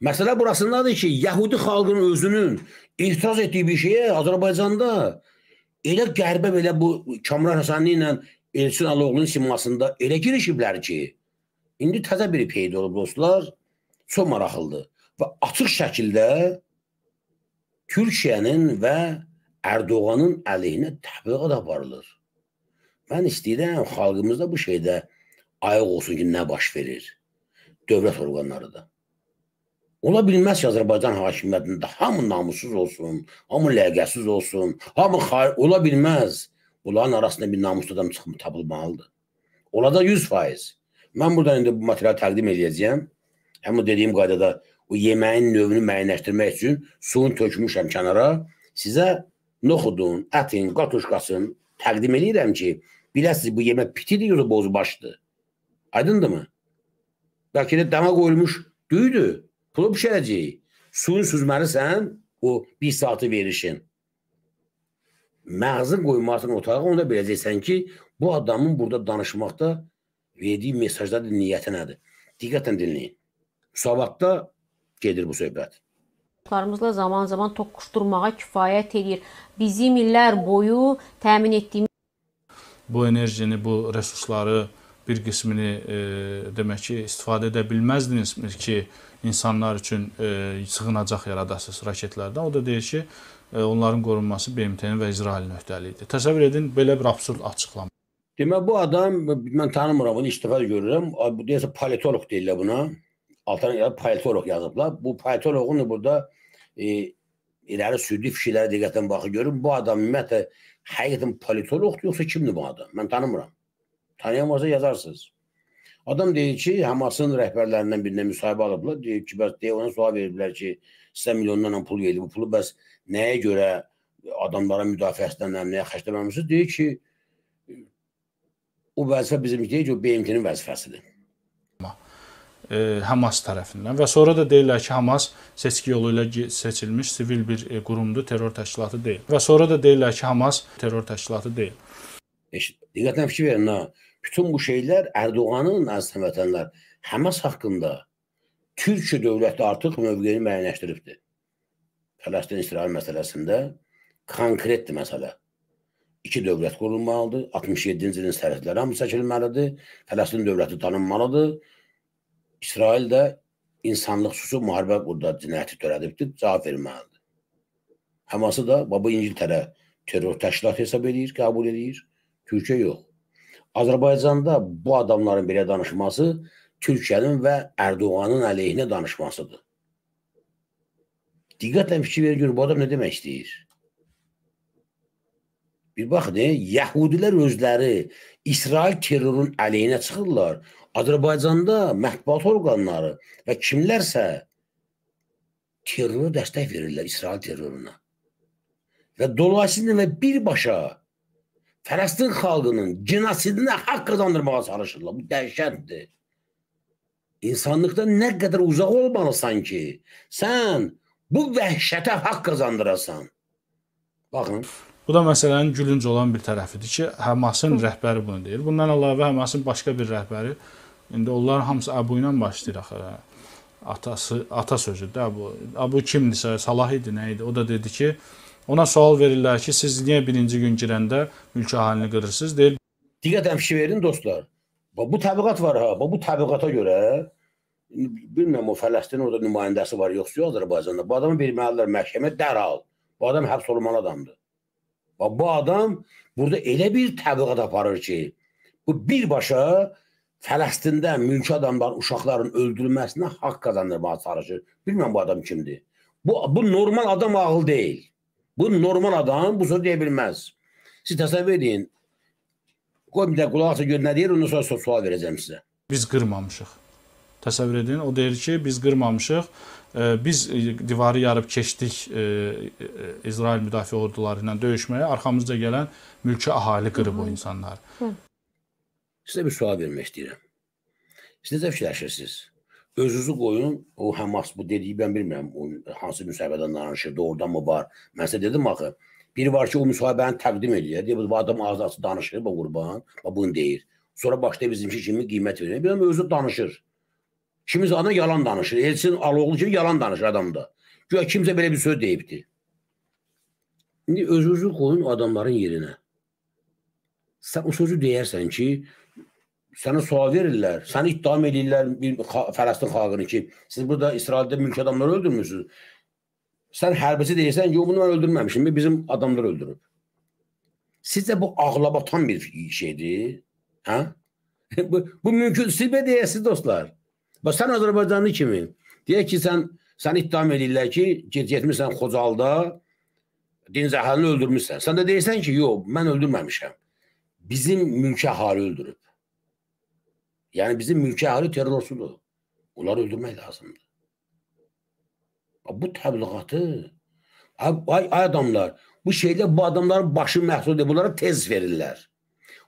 Məsələ burasındadır ki, Yahudi xalqının özünün etiraz etdiyi bir şeyə Azərbaycanda elə qərbə belə bu Kamran Həsənli ilə Elçin Aloğlu'nun simasında elə girişiblər ki, indi təzə biri peyda olub dostlar, çox maraqlıdır. Və açıq şəkildə Türkiyənin və Ərdoğanın əleyhinə təbliğat aparılır. Mən istəyirəm xalqımızda bu şeydə ayıq olsun ki, nə baş verir. Dövlət orqanları da. Ola bilməz ki, Azərbaycan hakimiyyətində hamı namussuz olsun, hamı ləqəsiz olsun, hamı xayır, ola bilməz. Bunların arasında bir namuslu adam çıxıb tapılmalıdır. Olacaq 100 faiz. Mən burada indi bu materialı təqdim edəcəyəm. Həm o dediyim qaydada o yeməyin növünü müəyyənləşdirmək üçün suyun tökmüşəm kənara. Sizə noxudun, ətin, qatuşqasın təqdim edirəm ki, biləsiniz bu yemək pitidir, yoxsa bozbaşdır. Aydındırmı? Bəlkə də dama qoyulmuş düydür. Pulu bişirəcəyik. Suyun süzməlisən, o bir saatı verirsin. Məğzin qoymasını otağa, onda biləcəksən ki, bu adamın burada danışmaqda verdiyi mesajda niyyəti nədir? Diqqətlə dinləyin. Müsabatda gedir bu söhbət. Qarımızla zaman-zaman toqquşdurmağa kifayət edir. Bizim illər boyu təmin etdiyimiz bu enerjini, bu resursları bir qismini e, demək ki, istifadə edə bilməzdiniz ki, insanlar üçün e, sığınacaq yaradasınız raketlərdən. O da deyir ki, e, onların qorunması BMT-nin və İsrailin öhdəliyidir. Təsəvvür edin belə bir absurd açıqlama. Demək bu adam mən tanımıram, onu istifadə görürəm. Bu deyəsə politoloq deyirlər buna. Altına yazıb politoloq yazıblar. Bu politoloqun burada e, irəli sürdüyü fikirlərə diqqətlə baxı görün. Bu adam ümumiyyətlə həqiqətən politoloqdur yoxsa kimdir bu adam? Mən tanımıram. Tanıyamazsa yazarsınız. Adam deyir ki, Hamasın rəhbərlərindən birinə müsahibə alıblar. Deyir ki, bəs deyə ona sual veriblər ki, sizə milyonlarla pul verildi. Bu pulu bəs nəyə görə adamlara müdafiəsindən nəyə xərcləməmisiniz? Deyir ki, o vəzifə bizim deyir ki, o BMT-nin vəzifəsidir. E, Hamas tərəfindən və sonra da deyirlər ki, Hamas seçki yolu ilə seçilmiş sivil bir e, qurumdur, terror təşkilatı deyil. Və sonra da deyirlər ki, Hamas terror təşkilatı deyil. Eşit, diqqətlə fikir verin ha. Bütün bu şeylər Ərdoğanın əziz vətənlər Həmas haqqında Türkiyə dövləti artıq mövqeyini müəyyənləşdiribdir. Fələstin-İsrail məsələsində konkretdir məsələ. İki dövlət qurulmalıdır. 67-ci ilin sərhədləri hamı çəkilməlidir. Fələstin dövləti tanınmalıdır. İsrail də insanlıq xüsusi müharibə burada cinayəti törədibdir, cavab verməlidir. Həması da baba İngiltərə terror təşkilatı hesab edir, qəbul edir. Türkiyə yox. Azərbaycanda bu adamların belə danışması Türkiyənin və Ərdoğanın əleyhinə danışmasıdır. Diqqətlə fikir verin, bu adam nə demək istəyir? Bir baxın, Yəhudilər özləri İsrail terrorun əleyhinə çıxırlar. Azərbaycanda mətbuat orqanları və kimlərsə terrora dəstək verirlər İsrail terroruna. Və dolayısıyla birbaşa Fələstin xalqının genosidinə haqq qazandırmağa çalışırlar. Bu dəhşətdir. İnsanlıqda nə qədər uzaq olmalısan ki, sən bu vəhşətə haqq qazandırasan. Baxın. Bu da məsələnin gülünc olan bir tərəfidir ki, Həmasın rəhbəri bunu deyir. Bundan əlavə Həmasın başqa bir rəhbəri indi onların hamısı Əbu ilə başlayır axı. Atası, ata sözüdür Əbu. Əbu kimdirsə, Salah idi, nə idi? O da dedi ki, Ona sual verirlər ki, siz niyə birinci gün girəndə mülki əhalini qırırsınız? Deyir. Diqqət fikir verin dostlar. Bu təbliğat var ha. Bu təbliğata görə bilmirəm o Fələstin orada nümayəndəsi var yoxsa yox Azərbaycanda. Bu adamı verməlilər məhkəmə dərhal. Bu adam həbs olunmalı adamdır. Bu adam burada elə bir təbliğat aparır ki, bu birbaşa Fələstində mülki adamların, uşaqların öldürülməsinə haqq qazandırmağa çalışır. Bilmirəm bu adam kimdir. Bu, bu normal adam ağıl deyil. Bu normal adam bu sözü deyə bilməz. Siz təsəvvür edin. Qoy bir də qulaq asın gör nə deyir, ondan sonra sual verəcəm sizə. Biz qırmamışıq. Təsəvvür edin, o deyir ki, biz qırmamışıq. Biz divarı yarıb keçdik İsrail müdafiə orduları ilə döyüşməyə. Arxamızda gələn mülki əhali qırıb o insanları. Sizə bir sual vermək istəyirəm. Siz necə fikirləşirsiniz? Özünüzü qoyun, o Həmas bu dediyi mən bilmirəm, o hansı müsahibədən danışır, doğrudan mı var? Mən sizə dedim axı, biri var ki, o müsahibəni təqdim edir. Deyir, bu adam azası danışır, bu qurban, bu bunu deyir. Sonra başda bizimki kimi qiymət verir. Bir özü danışır. Kimisə ana yalan danışır. Elçin Aloğlu kimi yalan danışır adamda. Güya kimsə belə bir söz deyibdi. İndi özünüzü qoyun adamların yerinə. Sən o sözü deyərsən ki, sənə sual verirlər, səni ittiham edirlər bir Fələstin xalqını ki, siz burada İsraildə mülk adamları öldürmürsünüz. Sən hərbici deyirsən ki, bunu mən öldürməmişim, bizim adamlar öldürüb. Sizcə bu ağla batan bir şeydir? Hə? bu, bu mümkün. Siz belə deyəsiniz dostlar. Bax sən Azərbaycanlı kimi deyək ki, sən sən ittiham edirlər ki, getmirsən Xocalda din zəhəlini öldürmüsən. Sən də deyirsən ki, yox, mən öldürməmişəm. Bizim mülki əhali öldürüb. Yəni bizim mülki əhali terrorsudur. Onları öldürmək lazımdır. Bu təbliğatı ay, ay adamlar, bu şeydə bu adamların başı məhsul edir, bunlara tez verirlər.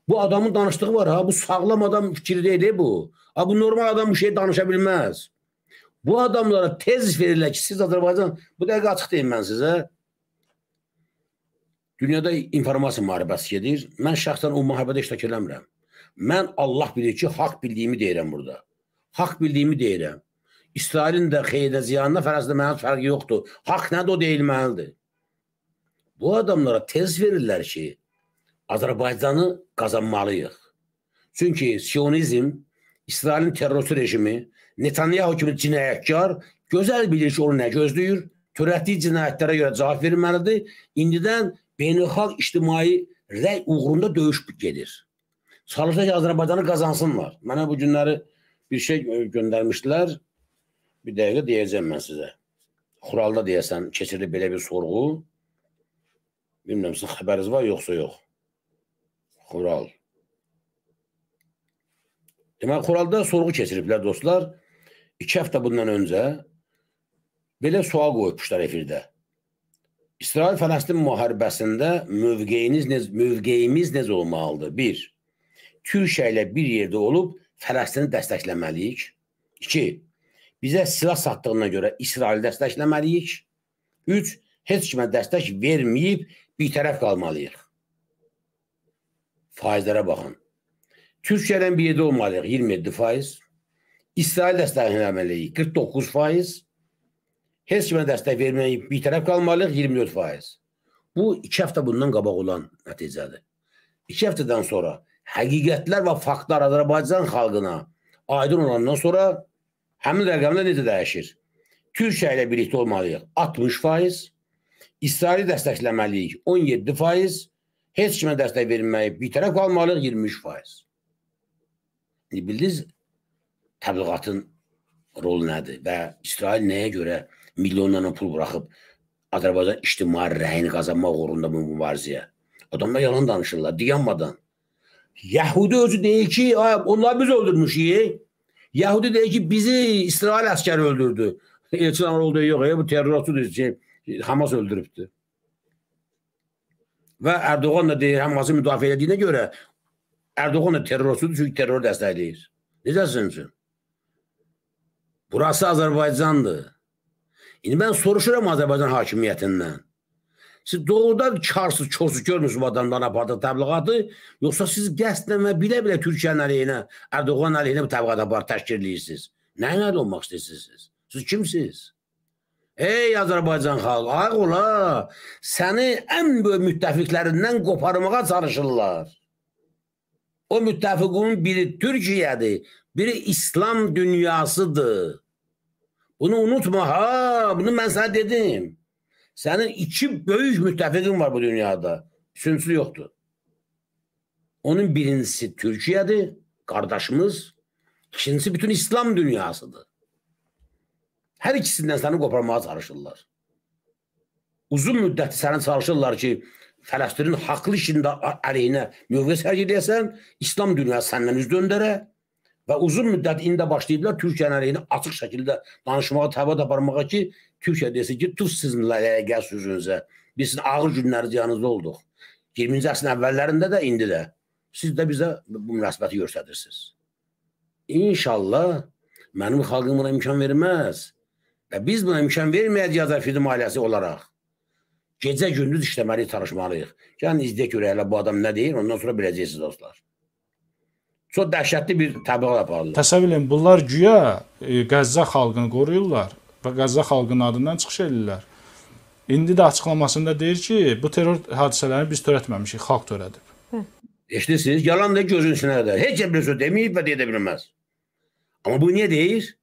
Bu adamın danışdığı var ha, bu sağlam adam fikri deyil bu. Ha bu normal adam bu şey danışa bilməz. Bu adamlara tez verirlər ki, siz Azərbaycan, bu dəqiqə açıq deyim mən sizə. Dünyada informasiya müharibəsi gedir. Mən şəxsən o müharibədə iştirak eləmirəm. Mən Allah bilir ki, haqq bildiyimi deyirəm burada. Haqq bildiyimi deyirəm. İsrailin də xeyirdə ziyanına fərəzdə mənə fərqi yoxdur. Haqq nədir o deyilməlidir. Bu adamlara tez verirlər ki, Azərbaycanı qazanmalıyıq. Çünki Siyonizm, İsrailin terrorçu rejimi, Netanyahu kimi cinayətkar gözəl bilir ki, onu nə gözləyir, törətdiyi cinayətlərə görə cavab verməlidir. İndidən beynəlxalq ictimai rəy uğrunda döyüş gedir. Çalışır ki, Azərbaycanı qazansınlar. Mənə bu günləri bir şey göndərmişdilər. Bir dəqiqə deyəcəm mən sizə. Xuralda deyəsən, keçirilib belə bir sorğu. Bilmirəm, sizin xəbəriniz var, yoxsa yox. Xural. Deməli, Xuralda sorğu keçiriblər dostlar. İki həftə bundan öncə belə sual qoyubmuşlar efirdə. İsrail-Fələstin müharibəsində mövqeyiniz ne, mövqeyimiz necə olmalıdır? Bir, Türkiyə ilə bir yerdə olub Fələstini dəstəkləməliyik. İki, bizə silah satdığına görə İsraili dəstəkləməliyik. Üç, heç kimə dəstək verməyib bir tərəf qalmalıyıq. Faizlərə baxın. Türkiyədən bir yerdə olmalıyıq 27 faiz. İsrail dəstəkləməliyik 49 faiz. Heç kimə dəstək verməyib bir tərəf qalmalıyıq 24 faiz. Bu iki həftə bundan qabaq olan nəticədir. İki həftədən sonra həqiqətlər və faktlar Azərbaycan xalqına aydın olandan sonra həmin rəqəmlər necə dəyişir? Türkiyə ilə birlikdə olmalıyıq 60 faiz, İsraili dəstəkləməliyik 17 faiz, heç kimə dəstək verilməyib, bir tərəf qalmalıyıq 23%. İndi bildiniz təbliğatın rolu nədir və İsrail nəyə görə milyonlarla pul buraxıb Azərbaycan ictimai rəyini qazanmaq uğrunda bu mübarizəyə. Adamlar yalan danışırlar, dayanmadan. Yahudi özü deyir ki, onlar biz öldürmüşük. Yahudi deyir ki, bizi İsrail əskəri öldürdü. Elçin oldu yox, bu terrorçudur ki, Hamas öldürübdür. Və Erdoğan da deyir, Həması müdafiə edildiyinə görə Erdoğan da terrorçudur, çünki terror dəstəkləyir. Necəsiniz üçün? Burası Azərbaycandır. İndi mən soruşuram Azərbaycan hakimiyyətindən. Siz doğrudan karsız, çorsuz görmürsünüz bu adamdan apardığı təbliğatı, yoxsa siz qəsdən və bilə-bilə Türkiyənin əleyhinə, Erdoğan əleyhinə bu təbliğat apar, təşkil edirsiniz. Nə ilə olmaq istəyirsiniz? Siz kimsiniz? Ey Azərbaycan xalqı, ayıq ola, səni ən böyük müttəfiqlərindən qoparmağa çalışırlar. O müttəfiqin biri Türkiyədir, biri İslam dünyasıdır. Bunu unutma ha, bunu mən sənə dedim. Sənin iki böyük müttəfiqin var bu dünyada. Üçüncüsü yoxdur. Onun birincisi Türkiyədir, qardaşımız. İkincisi bütün İslam dünyasıdır. Hər ikisindən səni qoparmağa çalışırlar. Uzun müddət səni çalışırlar ki, Fələstinin haqlı işində əleyhinə mövqe sərgiləyəsən, İslam dünyası səndən üz döndərə və uzun müddət indi başlayıblar Türkiyənin əleyhinə açıq şəkildə danışmağa, təbat aparmağa ki, Türkiyə desin ki, tuz sizinlə gəl sözünüzə. Biz sizin ağır günləriniz yanınızda olduq. 20-ci əsrin əvvəllərində də, indi də. Siz də bizə bu münasibəti göstərirsiniz. İnşallah mənim xalqım buna imkan verməz. Və biz buna imkan verməyəcəyik Azərfilm ailəsi olaraq. Gecə gündüz işləməliyik, çalışmalıyıq. Gəlin izləyək görək hələ bu adam nə deyir, ondan sonra biləcəksiniz dostlar. Çox dəhşətli bir təbliğat aparırlar. Təsəvvür edin, bunlar güya e, Qəzza xalqını qoruyurlar və Qəzza xalqının adından çıxış edirlər. İndi də açıqlamasında deyir ki, bu terror hadisələrini biz törətməmişik, xalq törədib. Eşidirsiniz? Yalan da qədər. Heç bir söz deməyib və deyə də bilməz. Amma bu niyə deyir?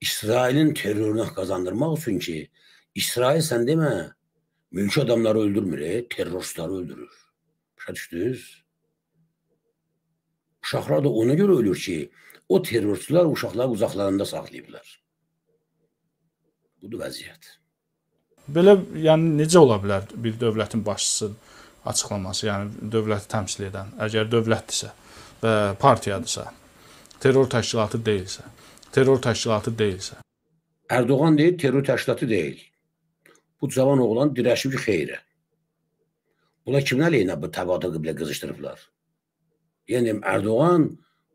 İsrailin terroruna qazandırmaq üçün ki, İsrail sən demə, mülki adamları öldürmür, e, terroristləri öldürür. Başa düşdünüz? Uşaqlar da ona görə ölür ki, o terrorçular uşaqları uzaqlarında saxlayıblar. Budur vəziyyət. Belə yəni necə ola bilər bir dövlətin başçısının açıqlaması, yəni dövləti təmsil edən, əgər dövlətdirsə və partiyadırsa, terror təşkilatı deyilsə, terror təşkilatı deyilsə. Erdoğan deyir, terror təşkilatı deyil. Bu cavan oğlan dirəşib ki, xeyrə. Buna kimin əleyhinə bu təbada qiblə qızışdırıblar? Yəni Erdoğan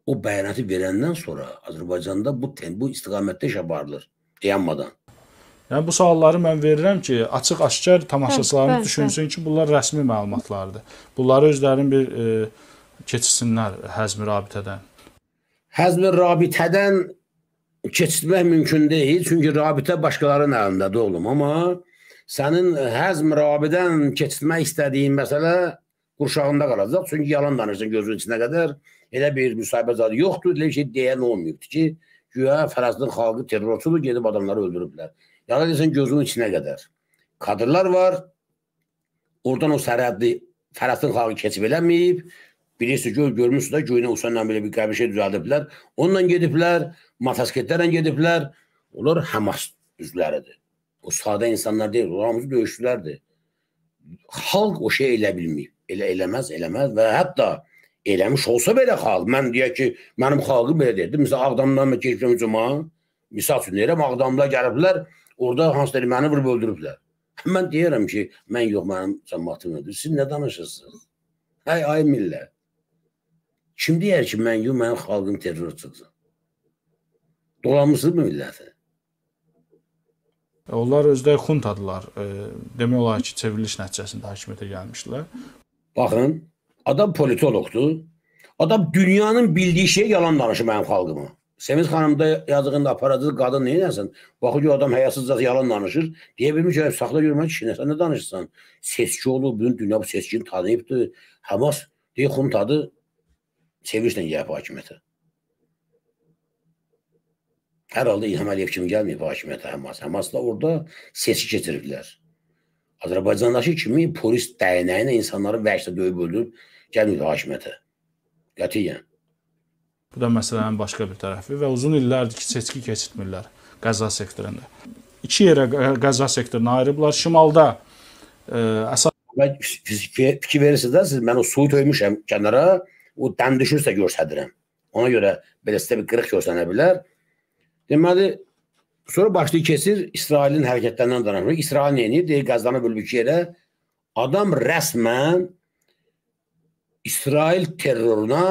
o bəyanatı verəndən sonra Azərbaycanda bu bu istiqamətdə iş aparılır dayanmadan. Yəni bu sualları mən verirəm ki, açıq-aşkar tamaşaçılarımız düşünsün ki, bunlar rəsmi məlumatlardır. Bunları özlərinin bir e, keçsinlər həzmi rabitədən. Həzmi rabitədən keçirmək mümkün deyil, çünki rabitə başqalarının əlindədir oğlum, amma sənin həzm rabidən keçirmək istədiyin məsələ qurşağında qalacaq. Çünki yalan danışsan gözün içinə qədər elə bir müsahibə zadı yoxdur, elə bir şey deyən olmayıbdır ki, güya Fələstin xalqı terrorçudur, gedib adamları öldürüblər. Yalan desən gözün içinə qədər. Kadrlar var, oradan o sərhəddi Fələstin xalqı keçib eləməyib, Bilirsiniz ki, görmüşsünüz də Göynə Usanla belə bir qəbir şey düzəldiblər. Onunla gediblər, motosikletlərlə gediblər. Onlar Həmas üzvləridir. O sadə insanlar deyil, onlar hamısı döyüşçülərdir. Xalq o şey elə bilməyib elə eləməz, eləməz və hətta eləmiş olsa belə xalq, mən deyək ki, mənim xalqım belə deyirdi. Məsələn, Ağdamdan mən keçmişəm cuma, misal üçün deyirəm, Ağdamda gəliblər, orada hansıları məni vurub öldürüblər. Mən deyirəm ki, mən yox, mənim cəmaatım öldür. Siz nə danışırsınız? Ay, ay millət. Kim deyər ki, mən yox, mənim xalqım terrorçudur? Dolanmısınız mı milləti? Onlar özləri xuntadılar. E, demək olar ki, çevriliş nəticəsində hakimiyyətə gəlmişdilər. Baxın, adam politoloqdur. Adam dünyanın bildiyi şey yalan danışır mənim xalqıma. Semiz xanım da yazığında aparadığı qadın nə eləsin? Baxır ki, adam həyasızca yalan danışır. Deyə bilmir ki, saxla görmək ki, sən nə danışırsan? Seçki olub, bütün dünya bu seçkini tanıyıbdır. Hamas deyir, xum tadı çevirişlə gəlib hakimiyyətə. Hər halda İlham Əliyev kimi gəlməyib hakimiyyətə Hamas. Hamas da orada seçki keçiriblər. Azərbaycandakı kimi polis dəyənəyi ilə insanları vəhşicə döyüb öldürüb gəlmir hakimiyyətə. Qətiyyən. Bu da məsələnin başqa bir tərəfi və uzun illərdir ki, seçki keçirtmirlər Qəzza sektorunda. İki yerə Qəzza sektorunu ayırıblar. Şimalda ə, əsas və fikir verirsiniz də siz mən o suyu töymüşəm kənara, o dən düşürsə göstərirəm. Ona görə belə sizə bir qırıq göstərə bilər. Deməli Sonra başlayır keçir İsrailin hərəkətlərindən danışır. İsrail nə edir? Deyir Qəzzanı bölüb iki yerə. Adam rəsmən İsrail terroruna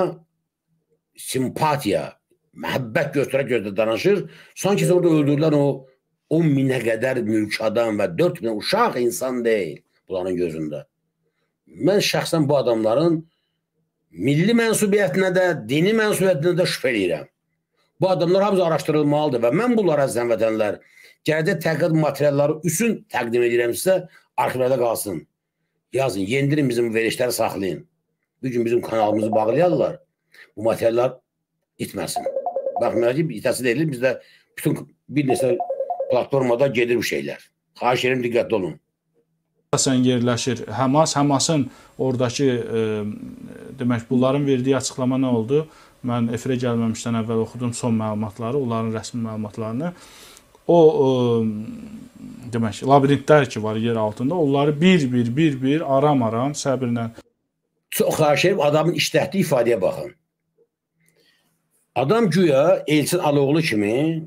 simpatiya, məhəbbət göstərə-göstərə danışır. Sanki orada öldürülən o 10 minə qədər mülk adam və 4 min uşaq insan deyil bunların gözündə. Mən şəxsən bu adamların milli mənsubiyyətinə də, dini mənsubiyyətinə də şübhə edirəm. Bu adamlar hamısı araşdırılmalıdır və mən bunlara əzizən vətənlər gələcək tədqiqat materialları üçün təqdim edirəm sizə, arxivlərdə qalsın. Yazın, yendirin bizim verişləri saxlayın. Bir gün bizim kanalımızı bağlayarlar. Bu materiallar itməsin. Baxmayaq ki, itəsi deyilir, bizdə bütün bir neçə platformada gedir bu şeylər. Xahiş edirəm, diqqətli olun. Əsasən yerləşir Həmas. Həmasın oradakı e, demək bunların verdiyi açıqlama nə oldu? Mən efirə gəlməmişdən əvvəl oxudum son məlumatları, onların rəsmi məlumatlarını. O ə, demək, labirintlər ki var yer altında, onları bir-bir, bir-bir aram-aram səbirlə Çox xahiş edirəm adamın işlətdiyi ifadəyə baxın. Adam güya Elçin Aloğlu kimi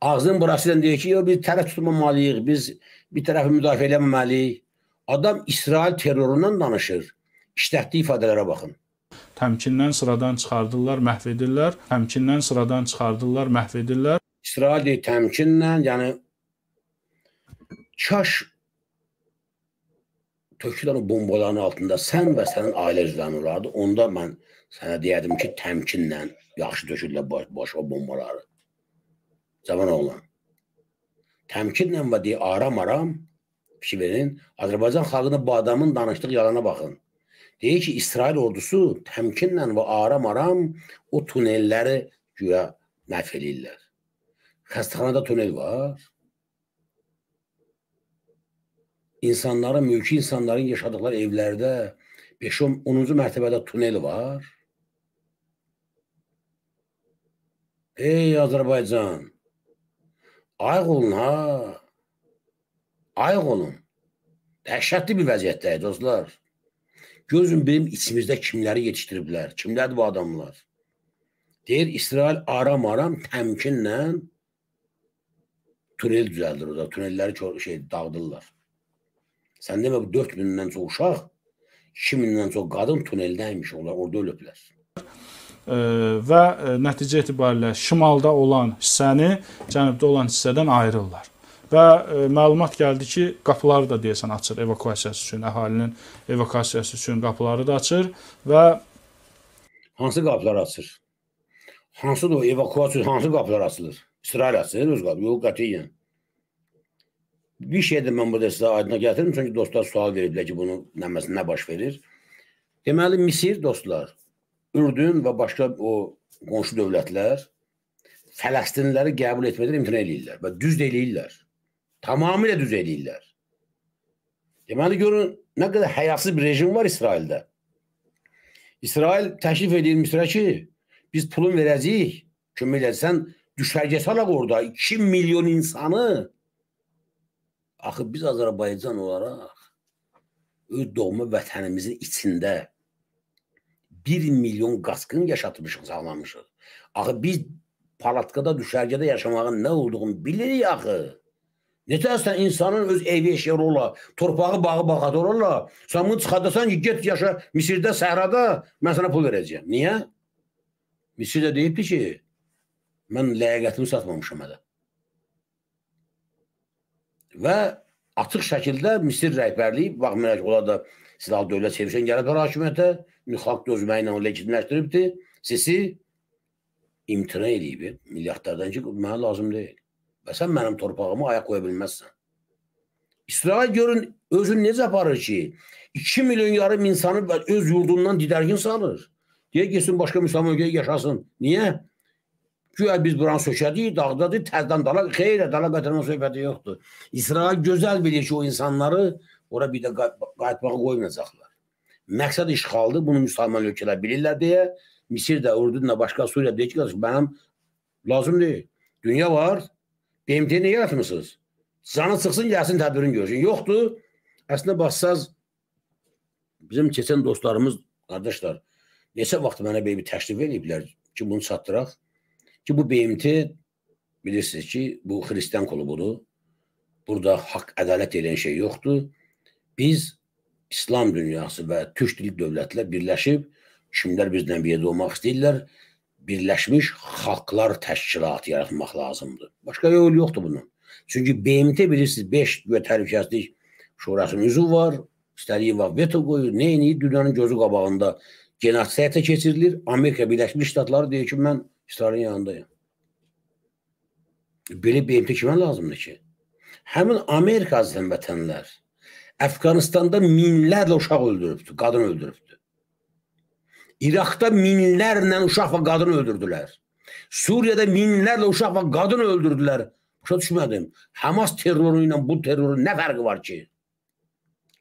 ağzının burası ilə deyir ki, yo biz tərəf tutmamalıyıq, biz bir tərəfi müdafiə eləməməliyik. Adam İsrail terrorundan danışır. İşlətdiyi ifadələrə baxın təmkindən sıradan çıxardırlar, məhv edirlər, təmkindən sıradan çıxardırlar, məhv edirlər. İsrail deyir təmkinlə, yəni kaş tökülən o bombaların altında sən və sənin ailə üzvlərin olardı. Onda mən Sənə deyərdim ki, təmkinlə yaxşı döşürlər baş, başa bombaları. Cavan oğlan. Təmkinlə və deyə aram-aram fikir verin. Azərbaycan xalqına bu adamın danışdığı yalana baxın. Deyir ki, İsrail ordusu təmkinlə və aram-aram o tunelləri güya məhv eləyirlər. Xəstəxanada tunel var. İnsanların, mülki insanların yaşadıkları evlərdə 5-10-cu mərtəbədə tunel var. Ey Azərbaycan, ayıq olun ha. Ayıq olun. Dəhşətli bir vəziyyətdəyik dostlar. Gözün benim içimizdə kimləri yetişdiriblər, kimlərdir bu adamlar? Deyir, İsrail aram-aram təmkinlə tunel düzəldir orada. Tunelləri şey dağıdırlar. Sən demə bu 4000-dən çox uşaq, 2000-dən çox qadın tuneldəymiş onlar, orada ölüblər və e, nəticə etibarilə şimalda olan hissəni cənubda olan hissədən ayırırlar. Və e, məlumat gəldi ki, qapıları da deyəsən açır evakuasiyası üçün, əhalinin evakuasiyası üçün qapıları da açır və hansı qapılar açır? Hansı da o evakuasiya hansı qapılar açılır? İsrail açır öz qapı, yox qətiyyən. Bir şey də mən burada sizə aydına gətirim, çünki dostlar sual veriblər ki, bunu nə, nə baş verir. Deməli, Misir dostlar, Ürdün və başqa o qonşu dövlətlər Fələstinliləri qəbul etmədən imtina eləyirlər və düz eləyirlər. Tamamilə düz eləyirlər. Deməli görün nə qədər həyasız bir rejim var İsraildə. İsrail təklif edir Misrə ki, biz pulun verəcəyik, kömək edərsən, düşərgə salaq orada 2 milyon insanı. Axı biz Azərbaycan olaraq öz doğma vətənimizin içində 1 milyon qaçqın yaşatmışıq, sağlamışıq. Axı biz palatkada, düşərgədə yaşamağın nə olduğunu bilirik axı. Necəsən insanın öz evi eşyarı ola, torpağı bağı bağadır ola. Sən bunu çıxardasan ki, get yaşa Misirdə, səhrada, mən sənə pul verəcəyəm. Niyə? Misirdə deyibdi ki, mən ləyaqətimi satmamışam hələ. Və açıq şəkildə Misir rəhbərliyi, baxmayaraq ola da silahlı dövlət sevişən gəliblər hakimiyyətə, xalq dözməklə onu legitimləşdiribdir. Sisi imtina edib milyardlardan ki, mənə lazım deyil. Və sən mənim torpağımı ayaq qoya bilməzsən. İsrail görün özünü necə aparır ki, 2 milyon yarım insanı öz yurdundan didərgin salır. Deyə getsin başqa müsəlman ölkəyə yaşasın. Niyə? Güya biz buranı sökədik, dağdadır, təzdən dala, xeyrə, dala qatarma söhbəti yoxdur. İsrail gözəl bilir ki, o insanları ora bir də qayıtmağa qoymayacaqlar. Məqsəd işğaldır. Bunu müsəlman ölkələr bilirlər deyə Misir də, Ürdün də, başqa Suriya deyir ki, mənim lazım deyil. Dünya var. BMT niyə yaratmısınız? Canı çıxsın, gəlsin tədbirin görsün. Yoxdur. Əslində baxsaz bizim keçən dostlarımız, qardaşlar, neçə vaxt mənə belə bir təklif ediblər ki, bunu çatdıraq. Ki bu BMT bilirsiniz ki, bu xristian klubudur. Burada haqq, ədalət edən şey yoxdur. Biz İslam dünyası və türk dilli dövlətlər birləşib, kimlər bizdən bir yerdə olmaq istəyirlər, Birləşmiş Xalqlar Təşkilatı yaratmaq lazımdır. Başqa yol yoxdur bunun. Çünki BMT bilirsiniz 5 güya təhlükəsizlik şurasının üzvü var, istədiyi vaxt veto qoyur, nə edir? Dünyanın gözü qabağında genosid həyata keçirilir. Amerika Birləşmiş Ştatları deyir ki, mən İsrailin yanındayım. Belə BMT kimə lazımdır ki? Həmin Amerika vətənlər Əfqanistanda minlərlə uşaq öldürübdü, qadın öldürübdü. İraqda minlərlə uşaq və qadın öldürdülər. Suriyada minlərlə uşaq və qadın öldürdülər. Başa düşmədim. Hamas terroru ilə bu terrorun nə fərqi var ki?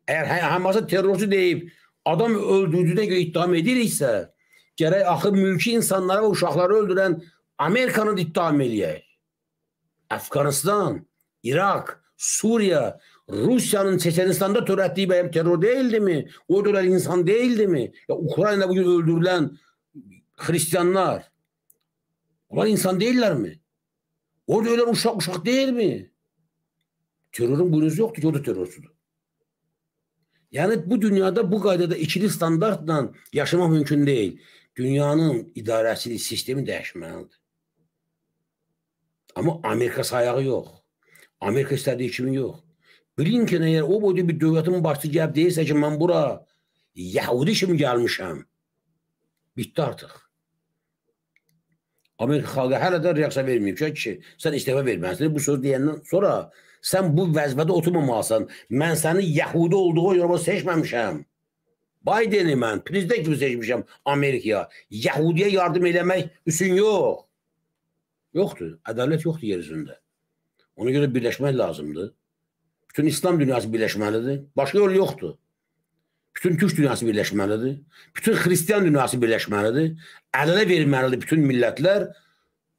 Əgər Hamas'a terrorçu deyib adam öldürdüyünə görə ittiham ediriksə, gərək axı mülki insanları və uşaqları öldürən Amerikanı ittiham eləyək. Əfqanistan, İraq, Suriya Rusya'nın Çeçenistan'da törətdiyi bəyəm terror değildi mi? O dönem insan değildi mi? Ya Ukrayna'da bugün öldürülen Hristiyanlar onlar insan değiller mi? Orada ölen uşak uşak değil mi? Terörün buyruğu yoktu ki o da terörsüdür. Yani bu dünyada bu qaydada ikili standartla yaşamaq mümkün değil. Dünyanın idarəçilik sistemi dəyişməlidir. Amma Amerika sayağı yox. Amerika istədiyi kimi yox. Blinken əgər o boyda bir dövlətin başçısı gəlib deyirsə ki, mən bura Yəhudi kimi gəlmişəm. Bitdi artıq. Amerika xalqı hələ də reaksiya verməyib ki, kişi, sən istifa verməlisən. Bu söz deyəndən sonra sən bu vəzifədə oturmamalısan. Mən səni Yəhudi olduğu görə seçməmişəm. Biden'i mən prezident kimi seçmişəm Amerikaya. Yəhudiyə yardım eləmək üçün yox. Yoxdur. Ədalət yoxdur yer üzündə. Ona görə birləşmək lazımdır. Bütün İslam dünyası birləşməlidir. Başqa yol yoxdur. Bütün Türk dünyası birləşməlidir. Bütün Xristian dünyası birləşməlidir. Əl-ələ verməlidir bütün millətlər.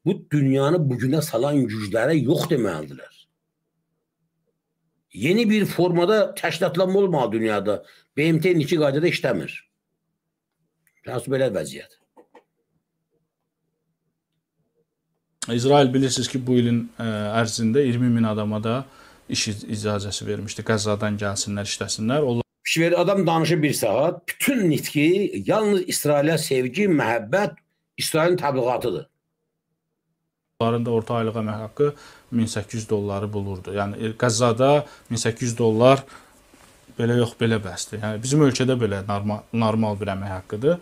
Bu dünyanı bugünə salan güclərə yox deməlidirlər. Yeni bir formada təşkilatlanma olmalı dünyada. BMT indiki qaydada işləmir. Hansı belə vəziyyət. İsrail bilirsiniz ki, bu ilin ə, ərzində 20 min adama da iş icazəsi vermişdi. Qəzzadan gəlsinlər, işləsinlər. Onlar Fikir ver, adam danışır bir saat. Bütün nitki yalnız İsrailə sevgi, məhəbbət İsrailin təbliğatıdır. Onların da orta aylıq əmək haqqı 1800 dolları bulurdu. Yəni Qəzzada 1800 dollar belə yox, belə bəsdir. Yəni bizim ölkədə belə normal normal bir əmək haqqıdır.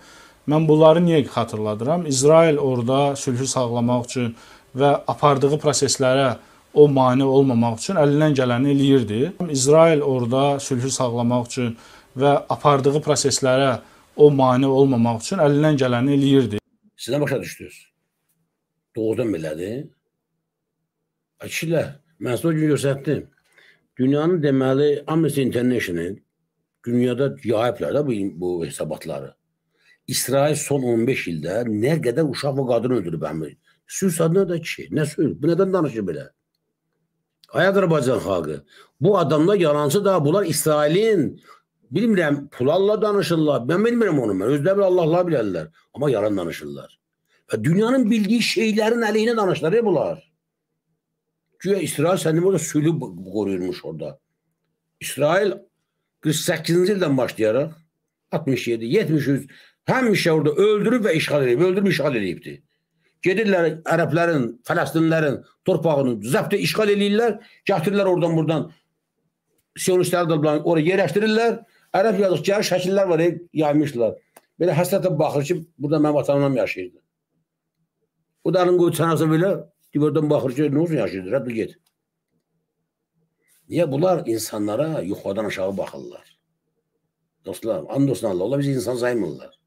Mən bunları niyə xatırladıram? İsrail orada sülhü sağlamaq üçün və apardığı proseslərə o mane olmamaq üçün əlindən gələni eləyirdi. İsrail orada sülhü sağlamaq üçün və apardığı proseslərə o mane olmamaq üçün əlindən gələni eləyirdi. Sizə başa düşdünüz? Doğrudan belədir. Kişilər, mən sizə gün göstərdim. Dünyanın deməli Amnesty International dünyada yayıblar da bu, bu hesabatları. İsrail son 15 ildə nə qədər uşaq və qadın öldürüb əmri. Sülh adına da kişi. Nə sülh? Bu nədən danışır belə? Ay Azərbaycan xalqı. Bu adamlar yalancı da. Bunlar İsrailin bilmirəm pularla danışırlar. Mən bilmirəm onu. Mən özləri Allahlar bilərlər. Amma yalan danışırlar. Və dünyanın bildiyi şeylərin əleyhinə danışırlar bunlar. Güya İsrail sənin orada sülü qoruyurmuş orada. İsrail 48-ci ildən başlayaraq 67, 73 həmişə orada öldürüb və işğal edib, öldürüb işğal edibdi. Gedirlər ərəblərin, Fələstinlərin torpağını zəbt işğal eləyirlər, gətirirlər oradan buradan Siyonistləri da oraya yerləşdirirlər. Ərəb yazıq gəlir şəkillər var, yaymışlar. Belə həsrətlə baxır ki, burada mənim atamla yaşayırdı. O da əlin qoyub çanası belə divardan baxır ki, nə olsun yaşayırdı, rədd get. Niyə bunlar insanlara yuxarıdan aşağı baxırlar? Dostlar, and olsun Allah, onlar bizi insan saymırlar.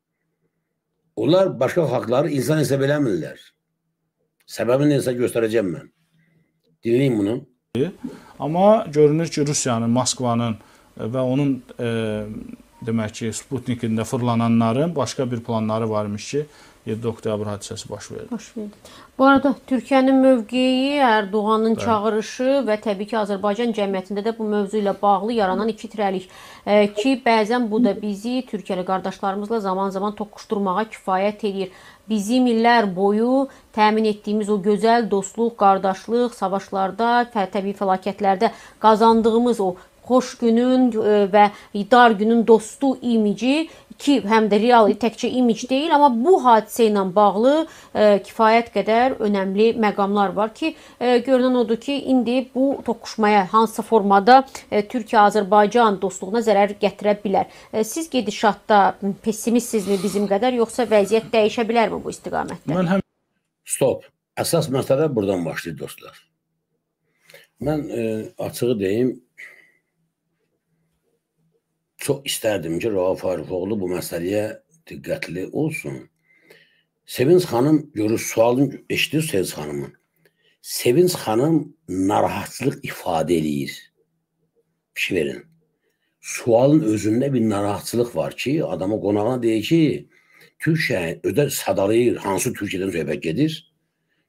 Onlar başqa xalqları insan hesab eləmirlər. Səbəbini isə göstərəcəm mən. Dinləyin bunu. Amma görünür ki, Rusiyanın, Moskvanın və onun e, demək ki, Sputnikində fırlananların başqa bir planları varmış ki, 7 oktyabr hadisəsi baş verdi. Baş verdi. Bu arada Türkiyənin mövqeyi, Ərdoğanın Bəli. çağırışı və təbii ki, Azərbaycan cəmiyyətində də bu mövzu ilə bağlı yaranan iki tirəlik e, ki, bəzən bu da bizi Türkiyəli qardaşlarımızla zaman-zaman toqquşdurmağa kifayət edir. Bizim illər boyu təmin etdiyimiz o gözəl dostluq, qardaşlıq, savaşlarda, təbii fəlakətlərdə qazandığımız o xoş günün e, və dar günün dostu imici ki, həm də real təkcə imic deyil, amma bu hadisə ilə bağlı e, kifayət qədər önəmli məqamlar var ki, e, görünən odur ki, indi bu toqquşmaya hansı formada e, Türkiyə-Azərbaycan dostluğuna zərər gətirə bilər. E, siz gedişatda pessimistsizmi bizim qədər, yoxsa vəziyyət dəyişə bilərmi bu istiqamətdə? Mən həm Stop. Əsas məsələ buradan başlayır dostlar. Mən e, açığı deyim, çox istərdim ki, Rauf Farifoğlu bu məsələyə diqqətli olsun. Sevinç xanım görür sualın eşidir Sevinç xanımın. Sevinç xanım narahatlıq ifadə eləyir. Bir şey verin. Sualın özündə bir narahatçılıq var ki, adama qonağına deyir ki, Türkiyə ödə sadalayır, hansı Türkiyədən söhbət gedir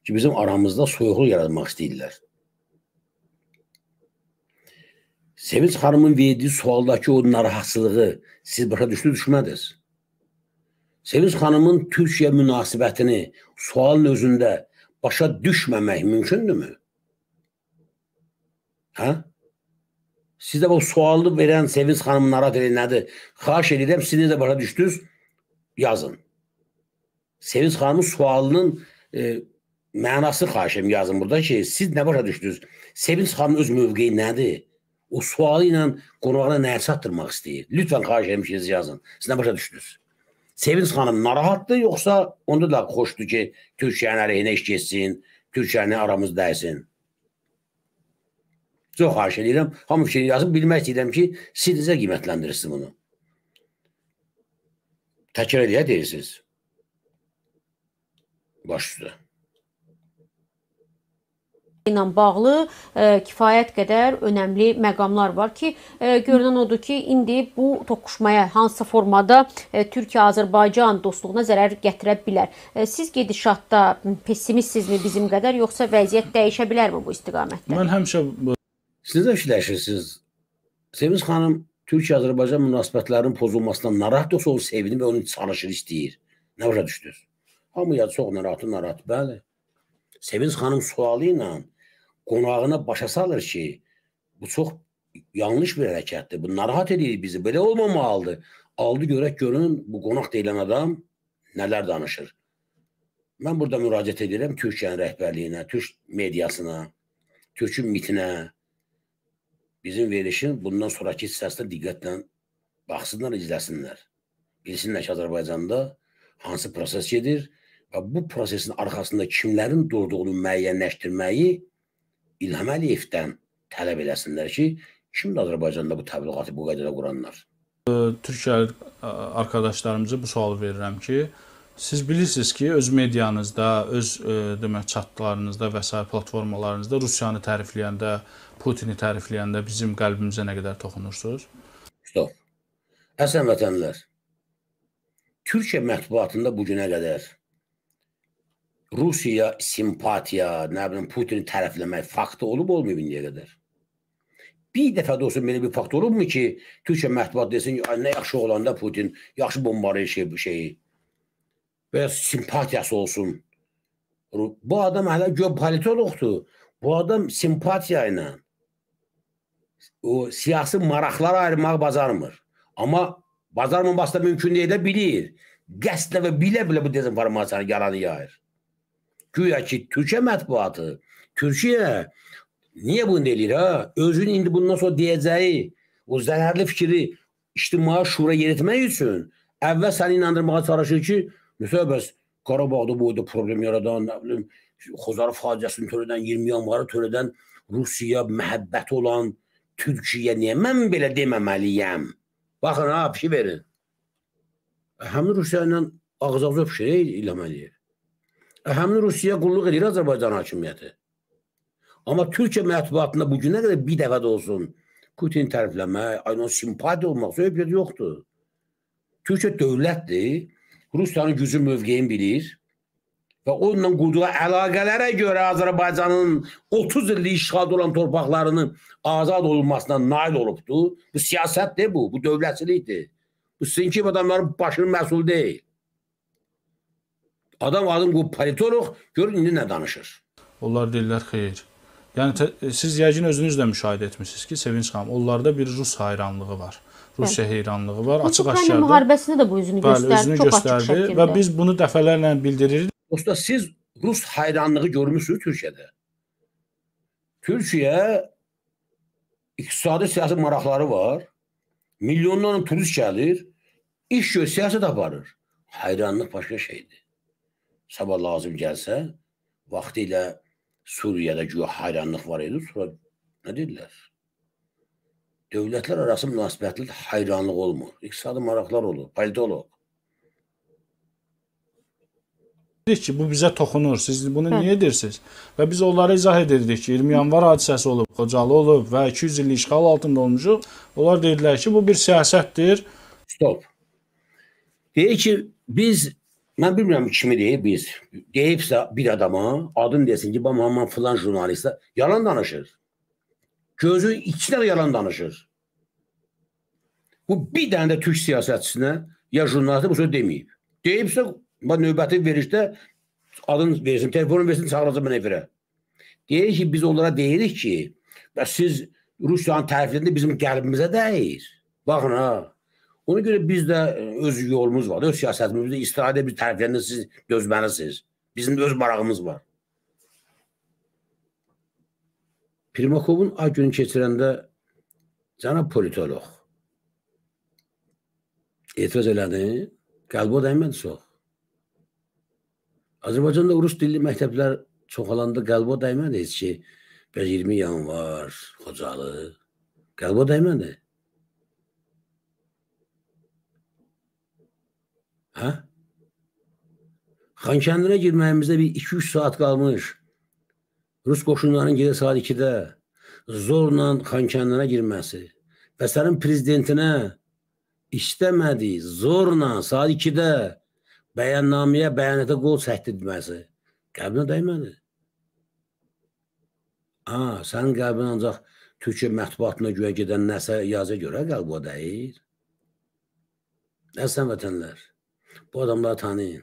ki, bizim aramızda soyuqluq yaratmaq istəyirlər. Sevinç xanımın verdiyi sualdakı o narahatçılığı siz başa düşdünüz, düşmədiniz? Sevinç xanımın Türkiyə münasibətini sualın özündə başa düşməmək mümkündürmü? Hə? Siz də bu sualı verən Sevinç xanım narahat edən nədir? Xahiş edirəm, siz də başa düşdünüz, yazın. Sevinç xanımın sualının e, mənası xahişim yazın burada ki, siz nə başa düşdünüz? Sevinç xanımın öz mövqeyi nədir? O sualı ilə qonağına nəyə çatdırmaq istəyir? Lütfən xahiş ki, yazın. Siz nə başa düşdünüz? Sevinç xanım narahatdır yoxsa onda da xoşdur ki Türkiyənin əleyhinə iş getsin, Türkiyəni aramız dəysin? Çox xahiş edirəm. Hamı fikir yazıb bilmək istəyirəm ki, siz necə qiymətləndirirsiniz bunu? Təkrar edə deyirsiniz. Baş üstə. İlə bağlı e, kifayət qədər önəmli məqamlar var ki, e, görünən odur ki, indi bu toqquşmaya hansısa formada e, Türkiyə-Azərbaycan dostluğuna zərər gətirə bilər. E, siz gedişatda pessimistsizmi bizim qədər yoxsa vəziyyət dəyişə bilərmi bu istiqamətdə? Mən həmişə bu Siz də fikirləşirsiniz. Sevinç xanım Türkiyə-Azərbaycan münasibətlərinin pozulmasından narahat yoxsa o sevinir və onun çalışır istəyir. Nə başa düşdünüz? Hamı ya çox narahat, narahat. Bəli. Sevinç xanım sualı ilə qonağına başa salır ki, bu çox yanlış bir hərəkətdir. Bu narahat edir bizi. Belə olmamalıdır. Aldı görək görün bu qonaq deyilən adam nələr danışır. Mən burada müraciət edirəm Türkiyənin rəhbərliyinə, Türk mediasına, Türkün mitinə, bizim verilişin bundan sonraki hissəsində diqqətlə baxsınlar, izləsinlər. Bilsinlər ki, Azərbaycanda hansı proses gedir bu prosesin arxasında kimlərin durduğunu müəyyənləşdirməyi İlham Əliyevdən tələb eləsinlər ki, kimdir Azərbaycanda bu təbliğatı bu qədərə quranlar? Türkiyə arkadaşlarımıza bu sualı verirəm ki, siz bilirsiniz ki, öz medianızda, öz demək çatlarınızda və sair platformalarınızda Rusiyanı tərifləyəndə, Putini tərifləyəndə bizim qəlbimizə nə qədər toxunursunuz? Stop. Əsən vətənlər, Türkiyə mətbuatında bu günə qədər Rusiya simpatiya, nə bilim Putini tərəfləmək faktı olub olmayıb indiyə qədər? Bir dəfə də olsun belə bir fakt olubmu ki, Türkiyə mətbuat desin nə yaxşı olanda Putin yaxşı bombarı şey bu şeyi və ya simpatiyası olsun. Bu adam hələ geopolitoloqdur. Bu adam simpatiya ilə o siyasi maraqları ayırmaq bacarmır. Amma bacarmaması da mümkün deyil də bilir. Qəsdə və bilə-bilə bu dezinformasiyanı yaranı yayır. Güya ki, Türkiyə mətbuatı, Türkiyə niyə bunu deyir ha? Özün indi bundan sonra deyəcəyi o zərərli fikri ictimai şura yeritmək üçün əvvəl səni inandırmağa çalışır ki, məsələn, bəs Qarabağda bu da problem yaradan, nə bilim, Xozarı faciəsini törədən, 20 yanvarı törədən Rusiya məhəbbəti olan Türkiyə niyə mən belə deməməliyəm? Baxın ha, fikir verin. Həmin Rusiya ilə ağız-ağıza fikir İlham Əliyev. Həmin Rusiya qulluq edir Azərbaycan hakimiyyəti. Amma Türkiyə mətbuatında bu günə qədər bir dəfə də olsun Putin tərifləmək, aynen simpatiya olmaq söhbət yoxdur. Türkiyə dövlətdir. Rusiyanın gücü mövqeyini bilir və onunla qurduğu əlaqələrə görə Azərbaycanın 30 illik işğalda olan torpaqlarının azad olunmasına nail olubdur. Bu siyasətdir bu, bu dövlətçilikdir. Bu sizin kimi adamların başının məsul deyil. Adam adım bu politolog, görün indi nə danışır. Onlar deyirlər xeyr. Yəni siz yəqin özünüz də müşahidə etmisiniz ki, Sevinç xanım, onlarda bir Rus hayranlığı var. Rusiya heyranlığı var, açıq Ukrayna müharibəsində də bu üzünü Bəli, göstərdi, özünü çox açıq göstərdi şəkildə. və biz bunu dəfələrlə bildiririk. Dostlar siz Rus hayranlığı görmüsünüz Türkiyədə. Türkiyə iqtisadi siyasi maraqları var. Milyonlarla turist gəlir, iş gör, siyasət aparır. Hayranlıq başqa şeydir. Sabah lazım gəlsə, vaxtı ilə Suriyədə güya hayranlıq var idi, sonra nə dedilər? Dövlətlər arası münasibətdə hayranlıq olmur. İqtisadi maraqlar olur, politolog. Dedik ki, bu bizə toxunur. Siz bunu Hə. niyə edirsiniz? Və biz onlara izah edirdik ki, 20 yanvar hadisəsi olub, Xocalı olub və 200 illik işğal altında olmuşuq. Onlar dedilər ki, bu bir siyasətdir. Stop. Deyir ki, biz mən bilmirəm kimi deyir biz. Deyibsə bir adama adın desin ki, bana aman filan jurnalistə yalan danışır. Gözü iki dənə yalan danışır. Bu bir dənə də türk siyasətçisinə ya jurnalistə bu söz deməyib. Deyibsə növbəti verişdə adın versin, telefonunu versin, çağıracaq mən efirə. Deyir ki, biz onlara deyirik ki, siz Rusiyanın təriflərində bizim qəlbimizə dəyir. Baxın ha. Ona görə biz də e, öz yolumuz var, öz siyasətimizdə istifadə bir tərəflərində siz dözməlisiniz. Bizim də öz marağımız var. Primakovun ay günü keçirəndə cənab politolog etiraz elədi. Qəlbə dəymədi çox. Azərbaycanda rus dilli məktəblər çoxalanda qəlbə dəymədi heç ki. Bir 20 yanvar, Xocalı. Qəlbə dəymədi. Hə? Xankəndinə girməyimizdə bir 2-3 saat qalmış. Rus qoşunlarının gedə saat 2-də zorla Xankəndinə girməsi və sənin prezidentinə istəmədi zorla saat 2-də bəyannaməyə, bəyanata qol çəkdirməsi qəbrinə dəymədi. Ha, sənin qəbrin ancaq Türkiyə mətbuatına güya gedən nəsə yazı görə qəlbə dəyir. Nəsən vətənlər? Bu adamları tanıyın.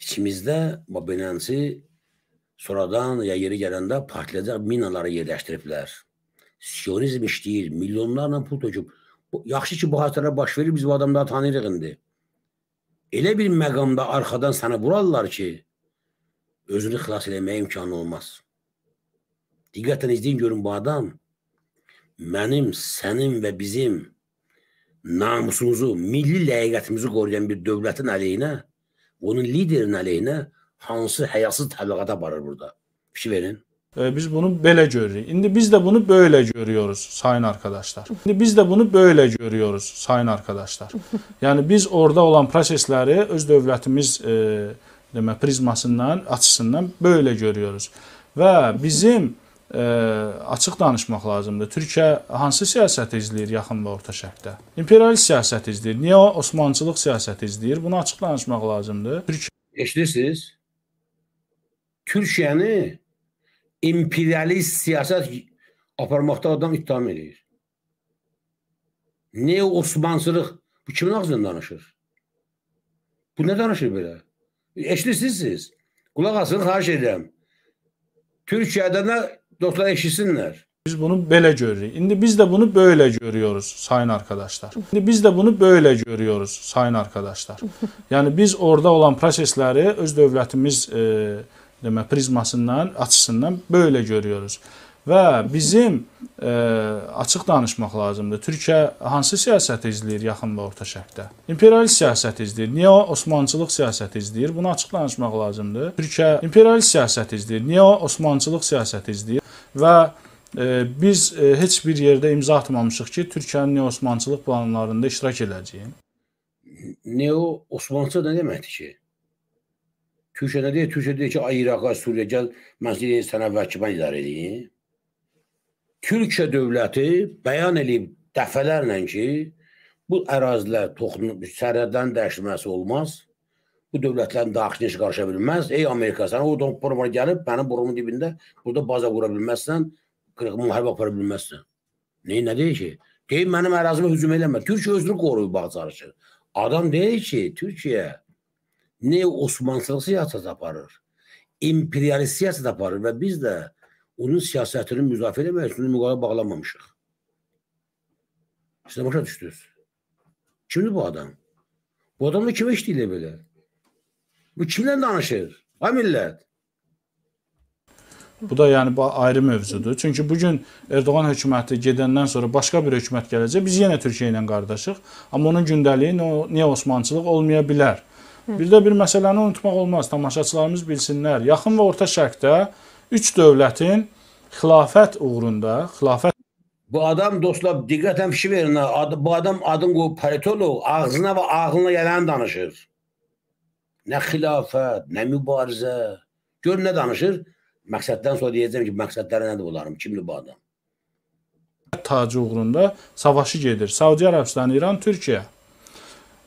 İçimizdə bu beləncə sonradan ya yeri gələndə partlayacaq minaları yerləşdiriblər. Siyonizm işləyir, milyonlarla pul töküb. Yaxşı ki, bu hadisələr baş verir, biz bu adamları tanıyırıq indi. Elə bir məqamda arxadan səni vurarlar ki, özünü xilas eləməyə imkanı olmaz. Diqqətlə izləyin görün bu adam mənim, sənin və bizim namusumuzu, milli ləyaqətimizi qoruyan bir dövlətin əleyhinə, onun liderinin əleyhinə hansı həyasız təbliğat aparır burada? Fikir verin. Biz bunu belə görürük. İndi biz də bunu böyle görüyoruz sayın arkadaşlar. İndi biz də bunu böyle görüyoruz sayın arkadaşlar. Yəni biz orada olan prosesləri öz dövlətimiz e, demə prizmasından, açısından böyle görüyoruz. Və bizim e, açıq danışmaq lazımdır. Türkiyə hansı siyasət izləyir yaxın və orta şərqdə? İmperialist siyasət izləyir. Niyə o Osmanlıcılıq siyasət izləyir? Bunu açıq danışmaq lazımdır. Türkiyə Eşidirsiniz? Türkiyəni imperialist siyasət aparmaqda adam ittiham edir. Niyə Osmanlılıq? Bu kimin ağzından danışır? Bu nə danışır belə? Eşidirsiniz siz? Qulaq asın, xahiş edirəm. Türkiyədə nə dostlar eşitsinlər. Biz bunu belə görürük. İndi biz də bunu böyle görüyoruz sayın arkadaşlar. İndi biz də bunu böyle görüyoruz sayın arkadaşlar. Yəni biz orada olan prosesləri öz dövlətimiz e, demə prizmasından, açısından böyle görüyoruz. Və bizim e, açıq danışmaq lazımdır. Türkiyə hansı siyasəti izləyir yaxın və orta şərqdə? İmperialist siyasət izləyir. Niyə o Osmanlıcılıq siyasəti izləyir? Bunu açıq danışmaq lazımdır. Türkiyə imperialist siyasət izləyir. Niyə o Osmanlıcılıq siyasəti izləyir? Və e, biz e, heç bir yerdə imza atmamışıq ki, Türkiyənin neo-Osmanlıcılıq planlarında iştirak edəcəyik. Neo-Osmanlıcı nə deməkdir ki? Türkiyə nə deyir? Türkiyə deyir ki, ay İraqa, Suriya gəl, mən sənə vəkilən idarə edeyim. Türkiyə dövləti bəyan edib dəfələrlə ki, bu ərazilər toxunub sərhədlərin dəyişilməsi olmaz. Bu dövlətlərin daxilinə işə qarışa bilməz. Ey Amerika, sən o burama gəlib mənim burumun dibində burada baza qura bilməzsən, qırıq müharibə apara bilməzsən. Nə, nə deyir ki? Deyir, mənim ərazimə hücum eləmə. Türkiyə özünü qoruyub bağcarışı. Adam deyir ki, Türkiyə ne Osmanlılıq siyasət aparır, imperialist siyasət aparır və biz də onun siyasətini müdafiə etmək üçün müqavilə bağlamamışıq. Siz başa düşdünüz. Kimdir bu adam? Bu adamla kimə işləyir belə? Bu kimlə danışır? Ay millət. Bu da yəni bu ayrı mövzudur. Çünki bu gün Erdoğan hökuməti gedəndən sonra başqa bir hökumət gələcək. Biz yenə Türkiyə ilə qardaşıq, amma onun gündəliyi niyə Osmanlılıq olmaya bilər. Bir də bir məsələni unutmaq olmaz. Tamaşaçılarımız bilsinlər. Yaxın və Orta Şərqdə üç dövlətin xilafət uğrunda, xilafət Bu adam dostlar diqqətlə fikir verin. Bu adam adın qoyub politolog, ağzına və ağlına gələni danışır. Nə xilafət, nə mübarizə. Gör nə danışır? Məqsəddən sonra deyəcəm ki, məqsədləri nədir bunların? Kimdir bu adam? tacı uğrunda savaşı gedir. Səudiyyə Ərəbistan, İran, Türkiyə.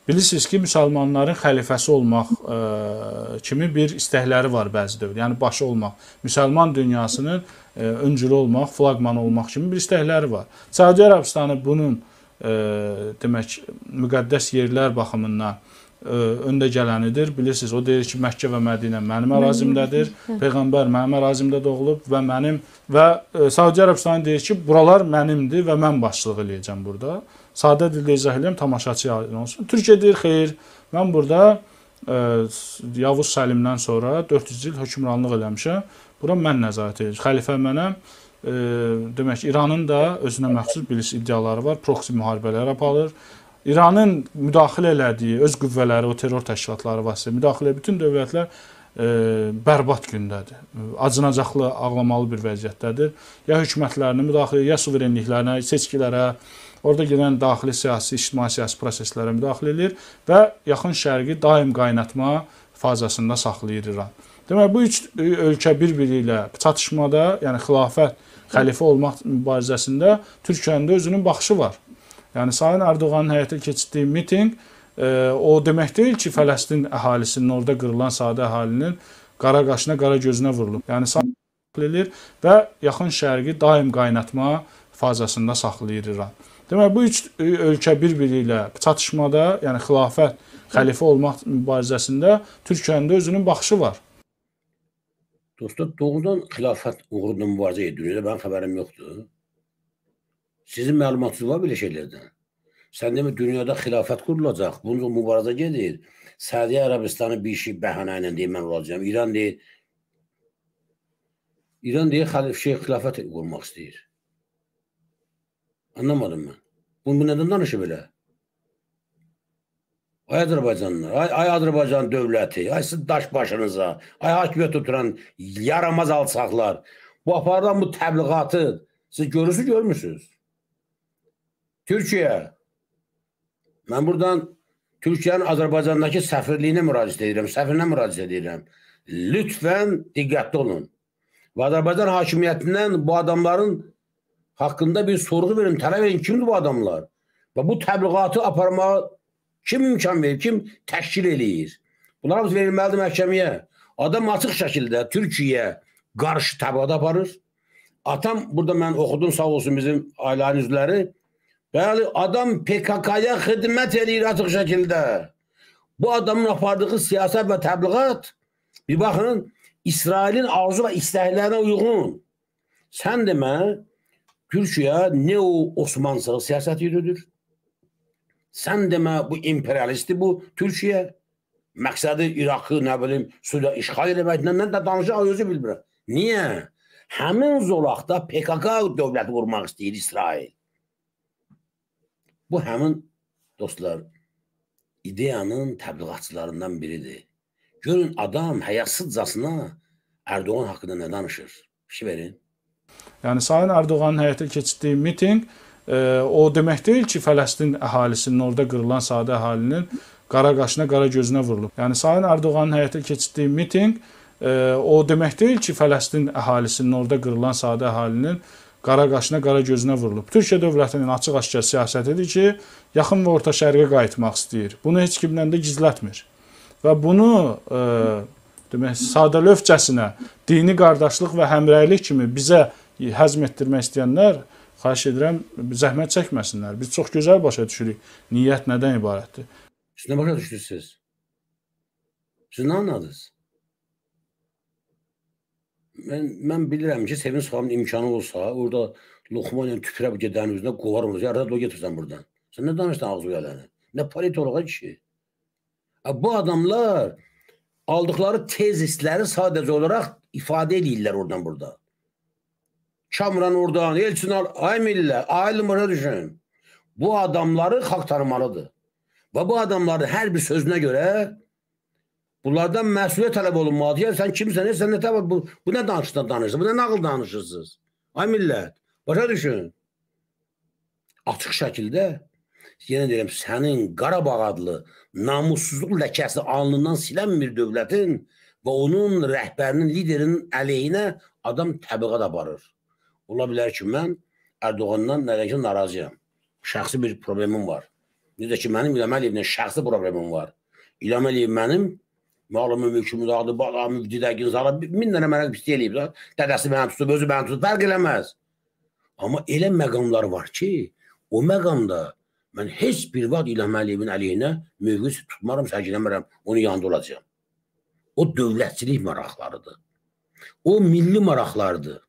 Bilirsiniz ki, müsəlmanların xəlifəsi olmaq ə, e, kimi bir istəkləri var bəzi dövr. Yəni başı olmaq, müsəlman dünyasının ə, e, öncülü olmaq, flaqmanı olmaq kimi bir istəkləri var. Səudiyyə Ərəbistanı bunun ə, e, demək müqəddəs yerlər baxımından öndə gələnidir. Bilirsiniz, o deyir ki, Məkkə və Mədinə mənim ərazimdədir. Peyğəmbər mənim ərazimdə doğulub və mənim və ə, Səudiyyə Ərəbistanı deyir ki, buralar mənimdir və mən başçılıq eləyəcəm burada. Sadə dildə izah edirəm, tamaşaçıya aydın olsun. Türkiyə deyir, xeyr, mən burada ə, e, Yavuz Səlimdən sonra 400 il hökmranlıq eləmişəm. Bura mən nəzarət edirəm. Xəlifə mənəm. Ə, e, demək, İranın da özünə məxsus bilis iddiaları var. Proksi müharibələr aparır. İranın müdaxilə elədiyi öz qüvvələri, o terror təşkilatları vasitəsilə müdaxilə bütün dövlətlər e, bərbad gündədir. Acınacaqlı, ağlamalı bir vəziyyətdədir. Ya hökumətlərinin müdaxilə, ya suverenliklərinə, seçkilərə, orada gedən daxili siyasi, ictimai siyasi proseslərə müdaxilə edir və yaxın şərqi daim qaynatma fazasında saxlayır İran. Demək bu üç ölkə bir-biri ilə çatışmada, yəni xilafət, xəlifə olmaq mübarizəsində Türkiyənin də özünün baxışı var. Yəni Sayın Ərdoğanın həyata keçirdiyi mitinq e, o demək deyil ki, Fələstin əhalisinin orada qırılan sadə əhalinin qara qaşına, qara gözünə vurulub. Yəni saxlayır və yaxın şərqi daim qaynatma fazasında saxlayır İran. Demək bu üç ölkə bir-biri ilə çatışmada, yəni xilafət, xəlifə olmaq mübarizəsində Türkiyənin də özünün baxışı var. Dostlar, doğrudan xilafət uğrunda mübarizə edir. Mənim xəbərim yoxdur. Sizin məlumatınız var belə şeylərdən? Sən demə dünyada xilafət qurulacaq, bununla mübarizə gedir. Səudiyyə Ərəbistanı bir şey bəhanə ilə deyir mən olacağam. İran deyir İran deyir xəlif şey xilafət qurmaq istəyir. Anlamadım mən. Bunu bu nədən danışır belə? Ay Azərbaycanlılar, ay, ay Azərbaycan dövləti, ay siz daş başınıza, ay hakimiyyət oturan yaramaz alçaqlar. Bu aparılan bu təbliğatı siz görürsünüz, görmürsünüz? Türkiyə. Mən buradan Türkiyənin Azərbaycandakı səfirliyinə müraciət edirəm, səfirinə müraciət edirəm. Lütfən diqqətli olun. Və Azərbaycan hakimiyyətindən bu adamların haqqında bir sorğu verin, tələb edin, kimdir bu adamlar? Və bu təbliğatı aparmağa kim imkan verir, kim təşkil eləyir? Bunlar hamısı verilməlidir məhkəməyə. Adam açıq şəkildə Türkiyəyə qarşı təbliğat aparır. Atam, burada mən oxudum, sağ olsun bizim ailənin üzvləri, Bəli, adam PKK-ya xidmət edir açıq şəkildə. Bu adamın apardığı siyasət və təbliğat bir baxın, İsrailin arzu və istəklərinə uyğun. Sən demə, Türkiyə neo-Osmanlı siyasət yürüdür. Sən demə, bu imperialisti bu Türkiyə. Məqsədi İraqı, nə bilim, Suriya işğal eləməkdən nə də danışaq özü bilmirəm. Niyə? Həmin zolaqda PKK dövləti qurmaq istəyir İsrail. Bu həmin dostlar ideyanın təbliğatçılarından biridir. Görün adam həyasızcasına Ərdoğan haqqında nə danışır? Şey verin. Yəni Sayın Ərdoğanın həyata keçirdiyi mitinq e, o demək deyil ki, Fələstin əhalisinin orada qırılan sadə əhalinin qara qaşına, qara gözünə vurulub. Yəni Sayın Ərdoğanın həyata keçirdiyi mitinq e, o demək deyil ki, Fələstin əhalisinin orada qırılan sadə əhalinin qara qaşına, qara gözünə vurulub. Türkiyə dövlətinin açıq-aşkar siyasətidir ki, yaxın və orta şərqə qayıtmaq istəyir. Bunu heç kimdən də gizlətmir. Və bunu e, demək sadəlövhcəsinə dini qardaşlıq və həmrəylik kimi bizə həzm etdirmək istəyənlər xahiş edirəm zəhmət çəkməsinlər. Biz çox gözəl başa düşürük niyyət nədən ibarətdir. Siz nə başa düşürsüz? Siz nə anladınız? Mən, mən bilirəm ki, Sevinç xanımın imkanı olsa, orada loxma ilə tüpürəb gedənin üzünə qovar onu. Yarada o getirsən buradan. Sən nə danışsan ağzı uyaləni? Nə politoloğa kişi? Bu adamlar aldıqları tezisləri sadəcə olaraq ifadə edirlər oradan burada. Kamran oradan, Elçin al, ay millə, ayılın başa düşün. Bu adamları xalq tanımalıdır. Və bu adamların hər bir sözünə görə Bunlardan məsuliyyət tələb olunmalıdır. Yəni sən kimsən, sən nə təvə bu, bu nə danışdan danışırsınız? Bu nə nağıl danışırsınız? Ay millət, başa düşün. Açıq şəkildə yenə deyirəm, sənin Qarabağ adlı namussuzluq ləkəsi alnından silən bir dövlətin və onun rəhbərinin, liderinin əleyhinə adam təbliğat aparır. Ola bilər ki, mən Ərdoğandan nədən narazıyam. Şəxsi bir problemim var. Necə ki, mənim İlham Əliyevlə şəxsi problemim var. İlham Əliyev mənim malımı, mülkümü dağıdı, balamı, didəgin zala min dənə mənə pislik eləyib. Dədəsi məni tutub, özü məni tutub, fərq eləməz. Amma elə məqamlar var ki, o məqamda mən heç bir vaxt İlham Əliyevin əleyhinə mövqe tutmaram, sərgiləmərəm, onun yanında olacağam. O dövlətçilik maraqlarıdır. O milli maraqlardır.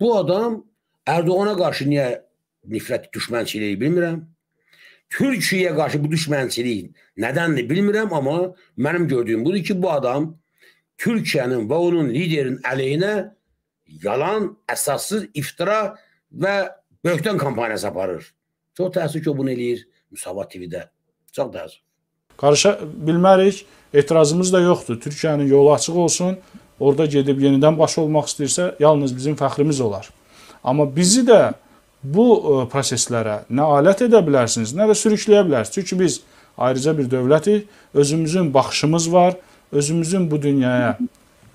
Bu adam Ərdoğana qarşı niyə nifrət düşmənçiliyi bilmirəm. Türkiyəyə qarşı bu düşmənçilik nədəndir bilmirəm, amma mənim gördüyüm budur ki, bu adam Türkiyənin və onun liderin əleyhinə yalan, əsassız iftira və böhtan kampaniyası aparır. Çox təəssüf ki, o bunu eləyir. Müsavat TV-də. Çox təəssüf. Qarışa bilmərik, etirazımız da yoxdur. Türkiyənin yolu açıq olsun. Orada gedib yenidən baş olmaq istəyirsə, yalnız bizim fəxrimiz olar. Amma bizi də bu ə, proseslərə nə alət edə bilərsiniz, nə də sürükləyə bilərsiniz. Çünki biz ayrıca bir dövlətik, özümüzün baxışımız var, özümüzün bu dünyaya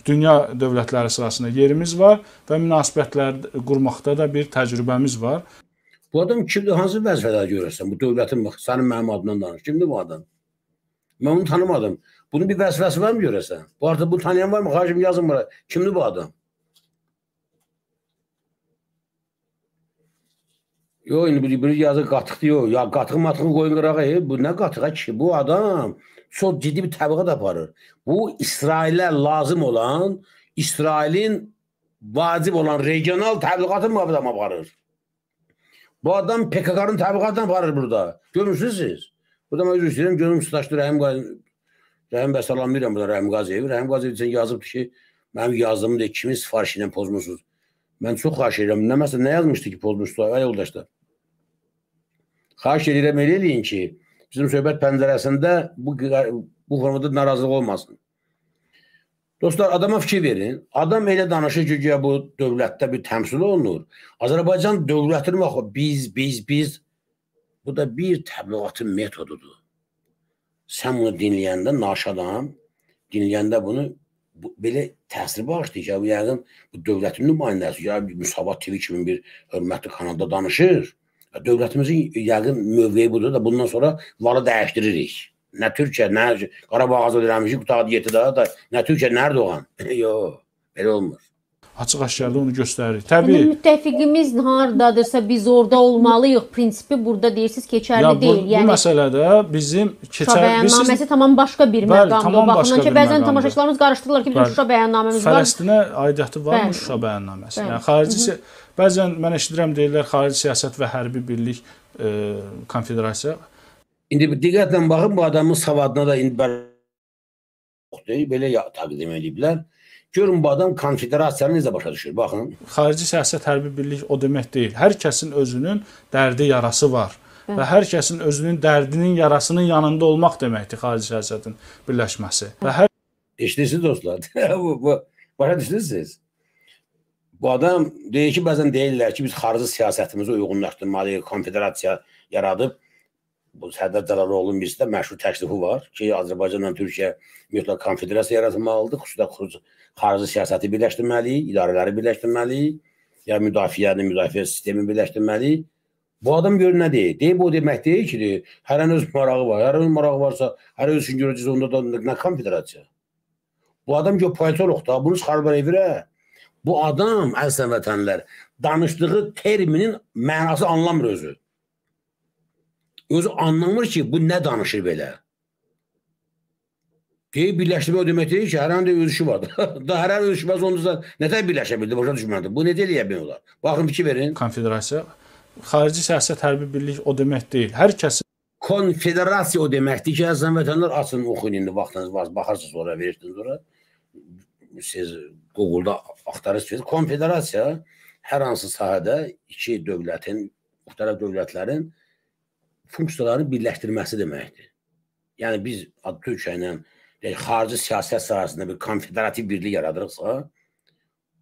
dünya dövlətləri sırasında yerimiz var və münasibətlər qurmaqda da bir təcrübəmiz var. Bu adam kimdir? Hansı vəzifədə görürsən? Bu dövlətin bax, sənin mənim adımdan danış. Kimdir bu adam? Mən onu tanımadım. Bunun bir vəzifəsi var mı görəsən? Bu artıq bunu tanıyan var mı? Xahişim yazın bura. Kimdir bu adam? Yox, indi bir, bir yazı qatıq yox. Ya qatıq matıq qoyun qırağa. E, bu nə qatığa ki? Bu adam çox ciddi bir təbliğat aparır. Bu İsrailə lazım olan, İsrailin vacib olan regional təbliğatı mı adam aparır? Bu adam PKK-nın təbliğatını aparır burada. Görmürsünüz siz? Burada mən özür istəyirəm, gözüm ustaşdı Rəhim Qazi. Rəhim bəy salamlayıram burada Rəhim Qaziyev. Rəhim Qaziyev üçün yazıbdı ki, mənim yazdığımı da kimin sifariş ilə pozmusunuz? Mən çox xahiş edirəm. Nə məsələn nə yazmışdı ki, pozmuşdu ay yoldaşlar? Xahiş edirəm elə eləyin ki, bizim söhbət pəncərəsində bu bu formada narazılıq olmasın. Dostlar, adama fikir verin. Adam elə danışır ki, güya bu dövlətdə bir təmsil olunur. Azərbaycan dövlətinin bax biz, biz, biz bu da bir təbliğatın metodudur. Sən bunu dinləyəndə naşadam, dinləyəndə bunu bu, belə təsir bağışlayır ki, bu yəqin bu dövlətin nümayəndəsi, ya Müsavat TV kimi bir hörmətli kanalda danışır. Dövlətimizin yəqin mövqeyi budur da bundan sonra valı dəyişdiririk. Nə Türkiyə, nə Qarabağ azad eləmişik, qutağı 7 da, nə Türkiyə, nə Erdoğan. Yox, belə olmur. Açıq-aşkarda onu göstərir. Təbii. Yəni müttəfiqimiz hardadırsa biz orada olmalıyıq prinsipi burada deyirsiniz keçərli Ya bu, deyil. bu Yəni məsələdə bizim keçər bəyannaməsi tamam başqa bir məqamdır. baxımdan ki, bəzən tamaşaçılarımız qarışdırırlar ki, bizim. Şuşa bəyannaməmiz var. Fələstinə aidiyyəti varmı Bəli. Şuşa bəyannaməsi? Bəli. Yəni xarici si- bəzən mən eşidirəm deyirlər xarici siyasət və hərbi birlik e, konfederasiya. İndi diqqətlə baxın, bu adamın savadına da indi yoxdur, belə ya, təqdim ediblər. Görün bu adam konfederasiyanı necə başa düşür. Baxın. Xarici siyasət hərbi birlik o demək deyil. Hər kəsin özünün dərdi, yarası var. Və hər kəsin özünün dərdinin, yarasının yanında olmaq deməkdir xarici siyasətin birləşməsi. Və hər Eşidirsiniz dostlar? bu, bu, başa düşürsünüz? Bu adam deyir ki, bəzən deyirlər ki, biz xarici siyasətimizi uyğunlaşdırmalıyıq, konfederasiya yaradıb. Bu Sərdar Cəlaloğlu'nun birisi də məşhur təklifi var ki, Azərbaycanla Türkiyə mütləq konfederasiya yaratmalıdır, xüsusilə xarici, xarici siyasəti birləşdirməliyik, idarələri birləşdirməliyik, ya müdafiəni, müdafiə sistemi birləşdirməliyik. Bu adam gör nə deyir? Bu o demək deyil ki, deyir, hərənin öz marağı var. Hərənin marağı varsa, hər öz üçün görəcəyiz onda da nə konfederasiya. Bu adam ki, politolog da, bunu çıxarıblar evirə. Bu adam, əzizən vətənlər, danışdığı terminin mənası anlamır özü. Özü anlamır ki, bu nə danışır belə. Deyir, birləşdirmə o demək deyil ki, hər an da öz işi var. da hər an öz işi var, onda nətər birləşə bildi, başa düşmədi. Bu necə eləyə bilmək olar? Baxın, fikir verin. konfederasiya xarici siyasət hərbi birlik o demək deyil. Hər kəsin Konfederasiya o deməkdir ki, əzizən vətənlər açın oxuyun indi vaxtınız var, baxarsınız sonra verirsiniz sonra. Siz Google-da axtarırsınız. Konfederasiya hər hansı sahədə iki dövlətin, müxtəlif dövlətlərin funksiyalarını birləşdirməsi deməkdir. Yəni biz Türkiyə ilə xarici siyasət sahəsində bir konfederativ birlik yaradırıqsa,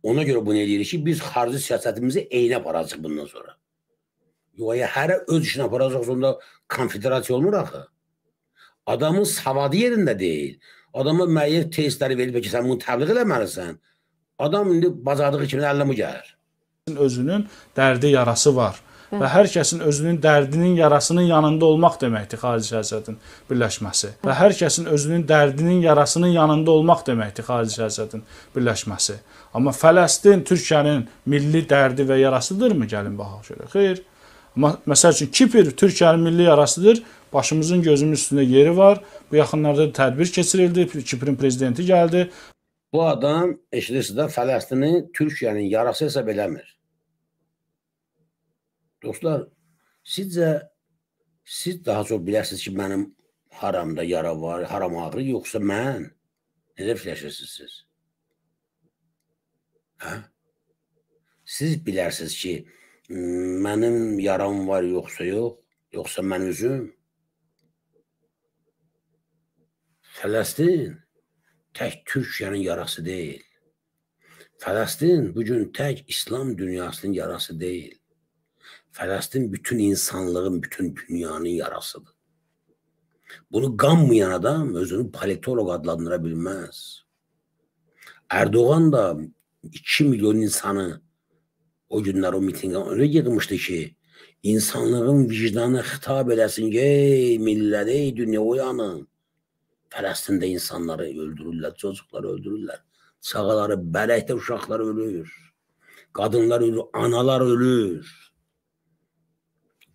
ona görə bunu eləyirik ki, biz xarici siyasətimizi eynə aparacağıq bundan sonra. Yox, ya hərə öz işini aparacaq, onda konfederasiya olmur axı. Adamın savadı yerində deyil. Adama müəyyən testləri verib ki, sən bunu təbliğ eləməlisən. Adam indi bacardığı kimi əllə mı gəlir? özünün dərdi, yarası var. Və hər kəsin özünün dərdinin, yarasının yanında olmaq deməkdir xarici siyasətin birləşməsi. Və hər kəsin özünün dərdinin, yarasının yanında olmaq deməkdir xarici siyasətin birləşməsi. Amma Fələstin Türkiyənin milli dərdi və yarasıdırmı? Gəlin baxaq şöyle. Xeyr. Amma məsəl üçün Kipr Türkiyənin milli yarasıdır. Başımızın gözümüzün üstündə yeri var. Bu yaxınlarda tədbir keçirildi. Kiprin prezidenti gəldi. Bu adam eşidirsiniz də Fələstini Türkiyənin yarası hesab eləmir. Dostlar, sizcə siz daha çox bilərsiniz ki, mənim haramda yara var, haram ağrı yoxsa mən? Necə fikirləşirsiniz siz? Hə? Siz bilərsiniz ki, mənim yaram var yoxsa yox, yoxsa mən özüm? Fələstin tək Türkiyənin yarası deyil. Fələstin bugün tək İslam dünyasının yarası deyil. Fələstin bütün insanlığın, bütün dünyanın yarasıdır. Bunu qanmayan adam özünü politolog adlandıra bilməz. Erdoğan da 2 milyon insanı o günlər o mitinqə öyle yığmışdı ki, insanlığın vicdanı xitab eləsin, ey millət, ey dünya uyanın. Fələstində insanları öldürürlər, çocukları öldürürlər. Çağaları, bələkdə uşaqlar ölür. Qadınlar ölür, analar ölür.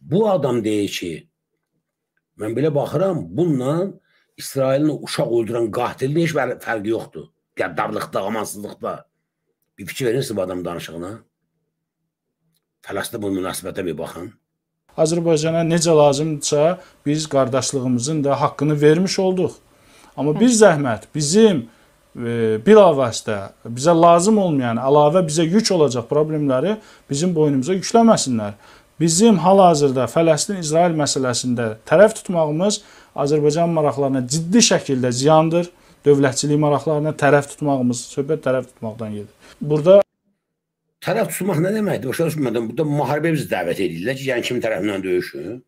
Bu adam deyir ki, mən belə baxıram, bununla İsrailin uşaq öldürən qatilin heç fərqi yoxdur. Qəddarlıqda, amansızlıqda. Bir fikir verirsiniz bu adam danışığına. Fələstinə bu münasibətə bir baxın. Azərbaycana necə lazımdırsa, biz qardaşlığımızın da haqqını vermiş olduq. Amma bir zəhmət bizim e, bilavasitə bizə lazım olmayan, əlavə bizə yük olacaq problemləri bizim boynumuza yükləməsinlər. Bizim hal-hazırda Fələstin-İsrail məsələsində tərəf tutmağımız Azərbaycan maraqlarına ciddi şəkildə ziyandır. Dövlətçilik maraqlarına tərəf tutmağımız, söhbət tərəf tutmaqdan gedir. Burada tərəf tutmaq nə deməkdir? Başa düşmədim. Burada müharibə bizi dəvət edirlər ki, yəni kimin tərəfindən döyüşün.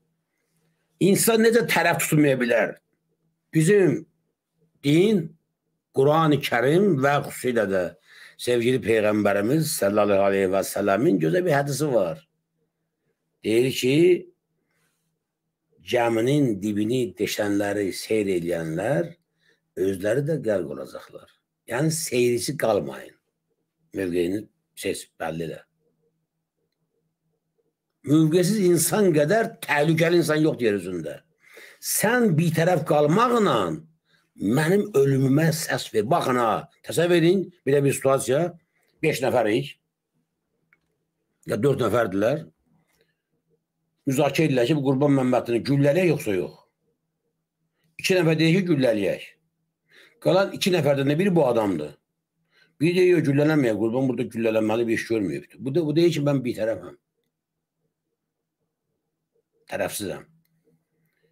İnsan necə tərəf tutmaya bilər? Bizim din Quran-ı Kərim və xüsusilə də sevgili Peyğəmbərimiz sallallahu aleyhi və səlləmin gözəl bir hədisi var. Deyir ki, gəminin dibini deşənləri seyr edənlər özləri də qərq olacaqlar. Yəni seyrisi qalmayın. Mövqeyini seç, bəlli elə. Mövqesiz insan qədər təhlükəli insan yoxdur yer üzündə. Sən bir tərəf qalmaqla mənim ölümümə səs ver. Baxın ha, təsəvvür edin, belə bir situasiya. 5 nəfərik. Ya 4 nəfərdilər. Müzakirə edirlər ki, bu Qurban Məmmədini güllələyək yoxsa yox? 2 nəfər deyir ki, güllələyək. Qalan 2 nəfərdən də biri bu adamdır. Bir deyir, güllələnməyək, Qurban burada güllələnməli bir iş görməyibdir. Bu da bu deyir ki, mən bir tərəfəm. Tərəfsizəm.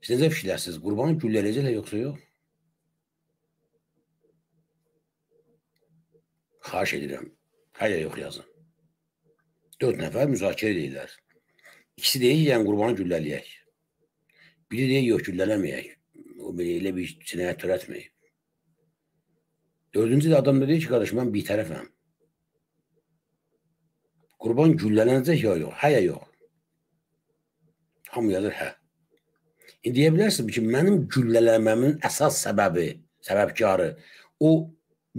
Siz necə fikirlərsiniz? Qurbanı güllələyəcəklər yoxsa yox? Xahiş edirəm. Hələ yox yazın. Dörd nəfər müzakirə edirlər. İkisi deyir ki, yəni qurbanı güllələyək. Biri deyir, yox, güllələməyək. O belə elə bir cinayət törətməyib. Dördüncü də adam da deyir ki, qardaş, mən bir tərəfəm. Qurban güllələnəcək ya yox, hə ya yox. Hamı yazır, hə. İndi deyə bilərsiniz ki, mənim güllələnməmin əsas səbəbi, səbəbkarı o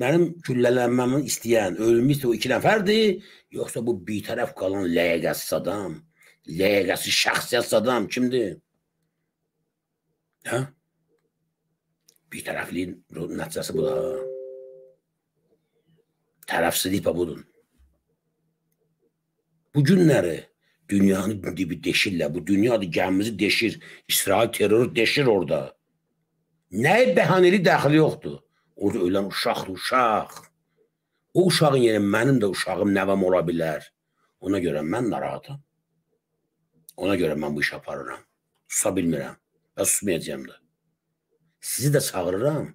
mənim güllələnməmi istəyən, ölümü istəyən o iki nəfərdir, yoxsa bu bir tərəf qalan ləyəqəsiz adam, ləyəqəsiz şəxsiyyət adam kimdir? Hə? Bir tərəfliyin nəticəsi bu da. Tərəfsizlik budur. Bu günləri dünyanın dibi deşirlər. Bu dünyadır gəmimizi deşir. İsrail terroru deşir orada. Nəyə bəhanəli dəxili yoxdur? Orada ölən uşaqdır, uşaq. O uşağın yerinə mənim də uşağım, nəvəm ola bilər. Ona görə mən narahatam. Ona görə mən bu iş aparıram. Susa bilmirəm və susmayacağım da. Sizi də çağırıram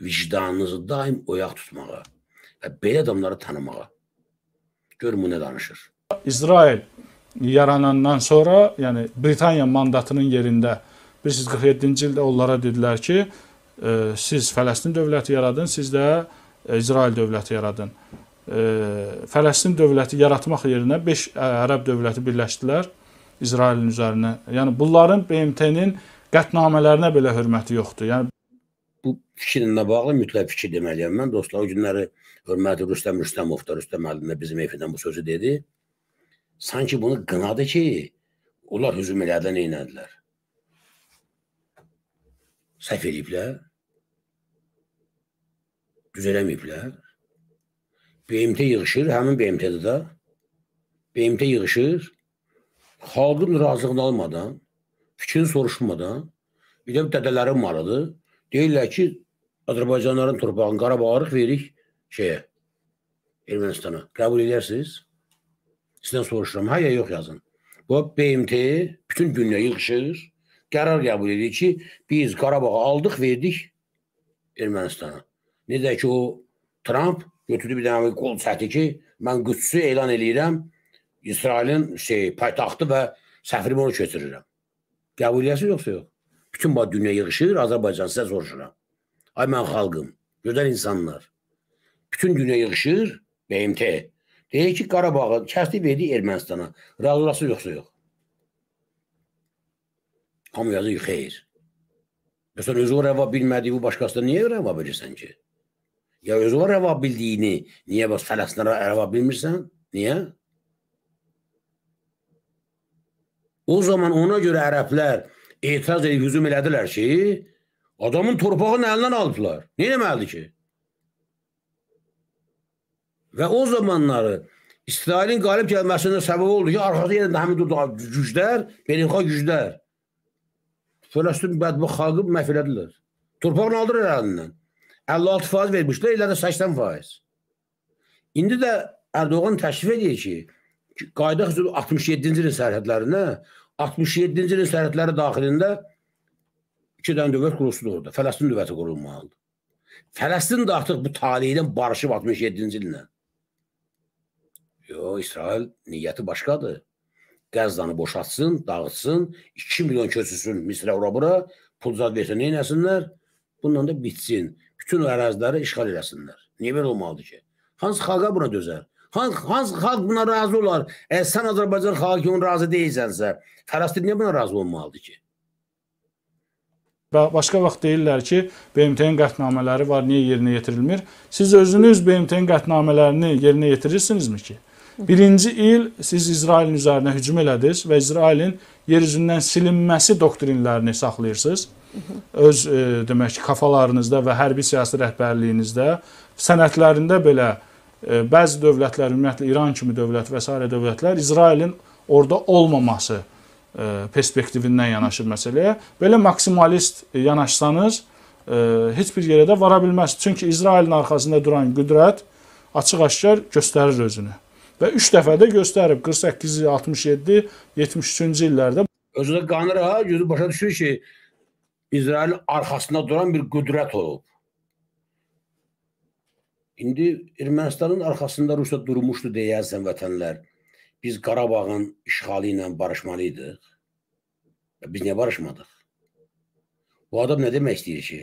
vicdanınızı daim oyaq tutmağa və belə adamları tanımağa. Görün bu nə danışır. İsrail yaranandan sonra, yəni Britaniya mandatının yerində bilirsiniz 47-ci ildə onlara dedilər ki, siz Fələstin dövləti yaradın, siz də İsrail dövləti yaradın. Fələstin dövləti yaratmaq yerinə 5 ərəb dövləti birləşdilər İsrailin üzərinə. Yəni bunların BMT-nin qətnamələrinə belə hörməti yoxdur. Yəni bu fikrinlə bağlı mütləq fikir deməliyəm. Mən dostlar o günləri hörmətli Rüstəm Rüstəmov da Rüstəm müəllimə bizim efirdən bu sözü dedi. Sanki bunu qınadı ki, onlar hücum elədilər, nə etdilər? Səhv eləyiblər. Düz eləməyiblər. BMT yığışır, həmin BMT-də də BMT yığışır, xalqın razılığını almadan, fikrini soruşmadan, bir də dədələrin malıdır. Deyirlər ki, Azərbaycanların torpağını Qarabağarıq veririk şeyə, Ermənistana. Qəbul edərsiniz? Sizdən soruşuram. Hə ya yox yazın. Bu BMT bütün dünya yığışır, qərar qəbul edir ki, biz Qarabağı aldıq, verdik Ermənistana. Necə ki o Trump götürdü bir dənə qol çəti ki, mən Qüdsü elan eləyirəm, İsrailin şey paytaxtı və səfirimi onu keçirirəm. Qəbul edəsi yoxsa yox? Bütün bu dünya yığışır, Azərbaycan sizə soruşuram. Ay mən xalqım, gözəl insanlar. Bütün dünya yığışır, BMT. Deyir ki, Qarabağı kəsdi verdi Ermənistana. Razılası yoxsa yox? Hamı yazır xeyr. Məsələn, özü o rəva bilmədiyi bu başqasına niyə rəva bilirsən ki? Ya özü rəva bildiyini niyə bəs Fələstinə rəva bilmirsən? Niyə? O zaman ona görə ərəblər etiraz edib hücum elədilər ki, adamın torpağını əlindən alıblar. Nə etməlidir ki? Və o zamanları İsrailin qalib gəlməsində səbəb oldu ki, arxada yenə həmin güclər, beynəlxalq güclər Fələstin bədbəxt xalqı məhv elədilər. Torpağını aldırır əlindən. 56% vermişlər, elə də 80%. İndi də Ərdoğan təklif edir ki, qayda 67-ci ilin sərhədlərinə 67-ci ilin sərhədləri daxilində iki dənə dövlət qurulsun orada. Fələstin dövləti qurulmalıdır. Fələstin də artıq bu taleydən barışıb 67-ci illə. Yox, İsrail niyyəti başqadır. Qəzzanı boşaltsın, dağıtsın, 2 milyon köçürsün Misrə ora-bura, pul zad versin, neynəsinlər? Bununla da bitsin. Bütün əraziləri işğal eləsinlər. Niyə belə olmalıdır ki? Hansı xalqa buna dözər? Hansı, hansı xalq buna razı olar? Əgər sən Azərbaycan xalqı onun razı deyilsənsə, Fələstin niyə buna razı olmalıdır ki? Başqa vaxt deyirlər ki, BMT-nin qətnamələri var, niyə yerinə yetirilmir? Siz özünüz BMT-nin qətnamələrini yerinə yetirirsinizmi ki? Birinci il siz İsrailin üzərinə hücum elədiniz və İsrailin yer üzündən silinməsi doktrinlərini saxlayırsınız. Öz e, demək ki, kafalarınızda və hərbi siyasi rəhbərliyinizdə, sənədlərində belə e, bəzi dövlətlər, ümumiyyətlə İran kimi dövlət və s. dövlətlər İsrailin orada olmaması e, perspektivindən yanaşır məsələyə. Belə maksimalist yanaşsanız, e, heç bir yerə də vara bilməz. Çünki İsrailin arxasında duran qüdrət açıq-aşkar göstərir özünü və 3 dəfə də göstərib 48, 67, 73-cü illərdə. Özü də qanır ha, gözü başa düşür ki, İsrailin arxasında duran bir qüdrət olub. İndi Ermənistanın arxasında Rusiya durmuşdu deyərsən vətənlər. Biz Qarabağın işğalı ilə barışmalıydıq. Biz niyə barışmadıq? Bu adam nə demək istəyir ki?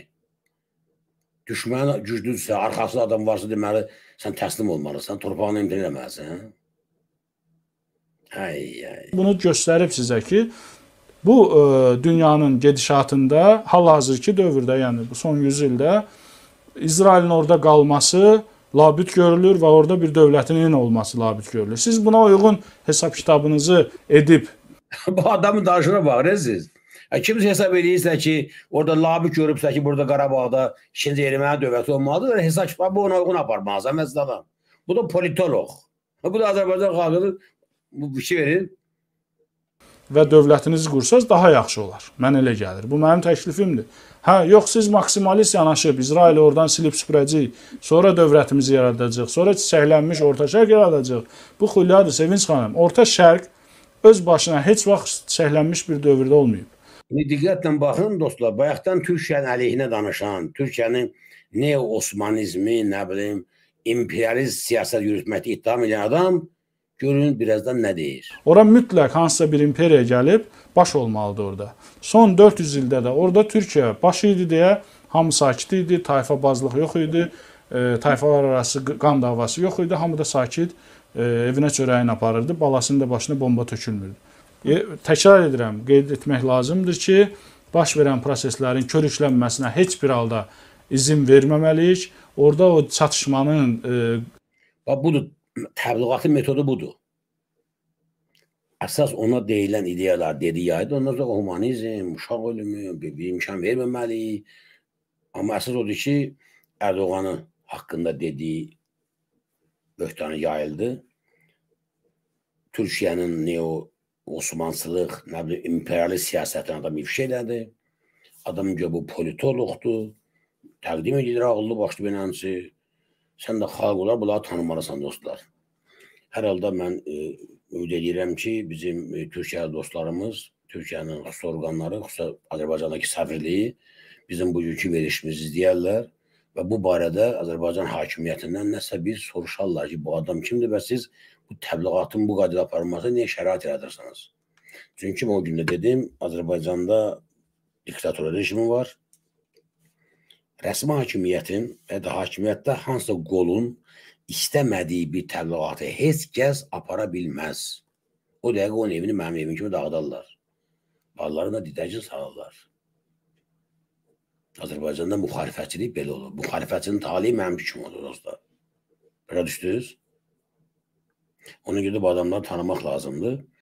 Düşmən güclüdürsə, arxasında adam varsa deməli sən təslim olmalısan, torpağını imtina eləməlisən. Ay, ay. Bunu göstərib sizə ki, bu ə, e, dünyanın gedişatında hal-hazırki dövrdə, yəni bu son 100 ildə İsrailin orada qalması labüd görülür və orada bir dövlətinin olması labüd görülür. Siz buna uyğun hesab kitabınızı edib bu adamın danışına baxır siz. Kimsə hesab edirsə ki, orada labüd görübsə ki, burada Qarabağda ikinci erməni dövləti olmalıdır, hesab kitabı ona uyğun aparmalısan məsələdən. Bu da politoloq. Bu da Azərbaycan xalqının bu fikir verir. Və dövlətinizi qursaz daha yaxşı olar. Mən elə gəlir. Bu mənim təklifimdir. Hə, yox siz maksimalist yanaşıb İsraili oradan silib süpürəcəyik. Sonra dövlətimizi yaradacağıq. Sonra çiçəklənmiş Orta Şərq yaradacağıq. Bu xülyadır Sevinç xanım. Orta Şərq öz başına heç vaxt çiçəklənmiş bir dövrdə olmayıb. İndi diqqətlə baxın dostlar, bayaqdan Türkiyənin əleyhinə danışan, Türkiyənin neo-osmanizmi, nə bilim, imperialist siyasət yürütməkdə ittiham edən adam görün birazdan nə deyir. Ora mütləq hansısa bir imperiya gəlib baş olmalıdır orada. Son 400 ildə də orada Türkiyə baş idi deyə hamı sakit idi, tayfa bazlıq yox idi, e, tayfalar arası qan davası yox idi, hamı da sakit e, evinə çörəyini aparırdı, balasının da başına bomba tökülmürdü. E, təkrar edirəm, qeyd etmək lazımdır ki, baş verən proseslərin körüklənməsinə heç bir halda izin verməməliyik. Orada o çatışmanın e, budur təbliğatın metodu budur. Əsas ona deyilən ideyalar dediyi yaydı. Ondan sonra humanizm, uşaq ölümü, bir, imkan verməməli. Amma əsas odur ki, Ərdoğanın haqqında dediyi böhtanı yayıldı. Türkiyənin neo Osmançılıq, nə bilim, imperialist siyasətini adam ifşa elədi. Adam görə bu politoloqdur. Təqdim edir ağıllı başlı beynənçi. Sən də xalq olar bunları tanımalısan dostlar. Hər halda mən e, ümid edirəm ki, bizim e, Türkiyə dostlarımız, Türkiyənin xüsusi orqanları, xüsusi Azərbaycandakı səfirliyi bizim bugünkü verişimizi izləyərlər və bu barədə Azərbaycan hakimiyyətindən nəsə bir soruşarlar ki, bu adam kimdir və siz bu təbliğatın bu qadir aparılmasına niyə şərait yaradırsınız? Çünki o gündə dedim, Azərbaycanda diktator rejimi var. Rəsmi hakimiyyətin və da hakimiyyətdə hansısa qolun istəmədiyi bir təbliğatı heç kəs apara bilməz. O dəqiqə onun evini mənim evim kimi dağıdarlar. Ballarına didəcin salırlar. Azərbaycanda müxalifətçilik belə olur. Müxalifətçinin talihi mənim kimi olur dostlar. Belə düşdünüz? Ona görə də bu adamları tanımaq lazımdır.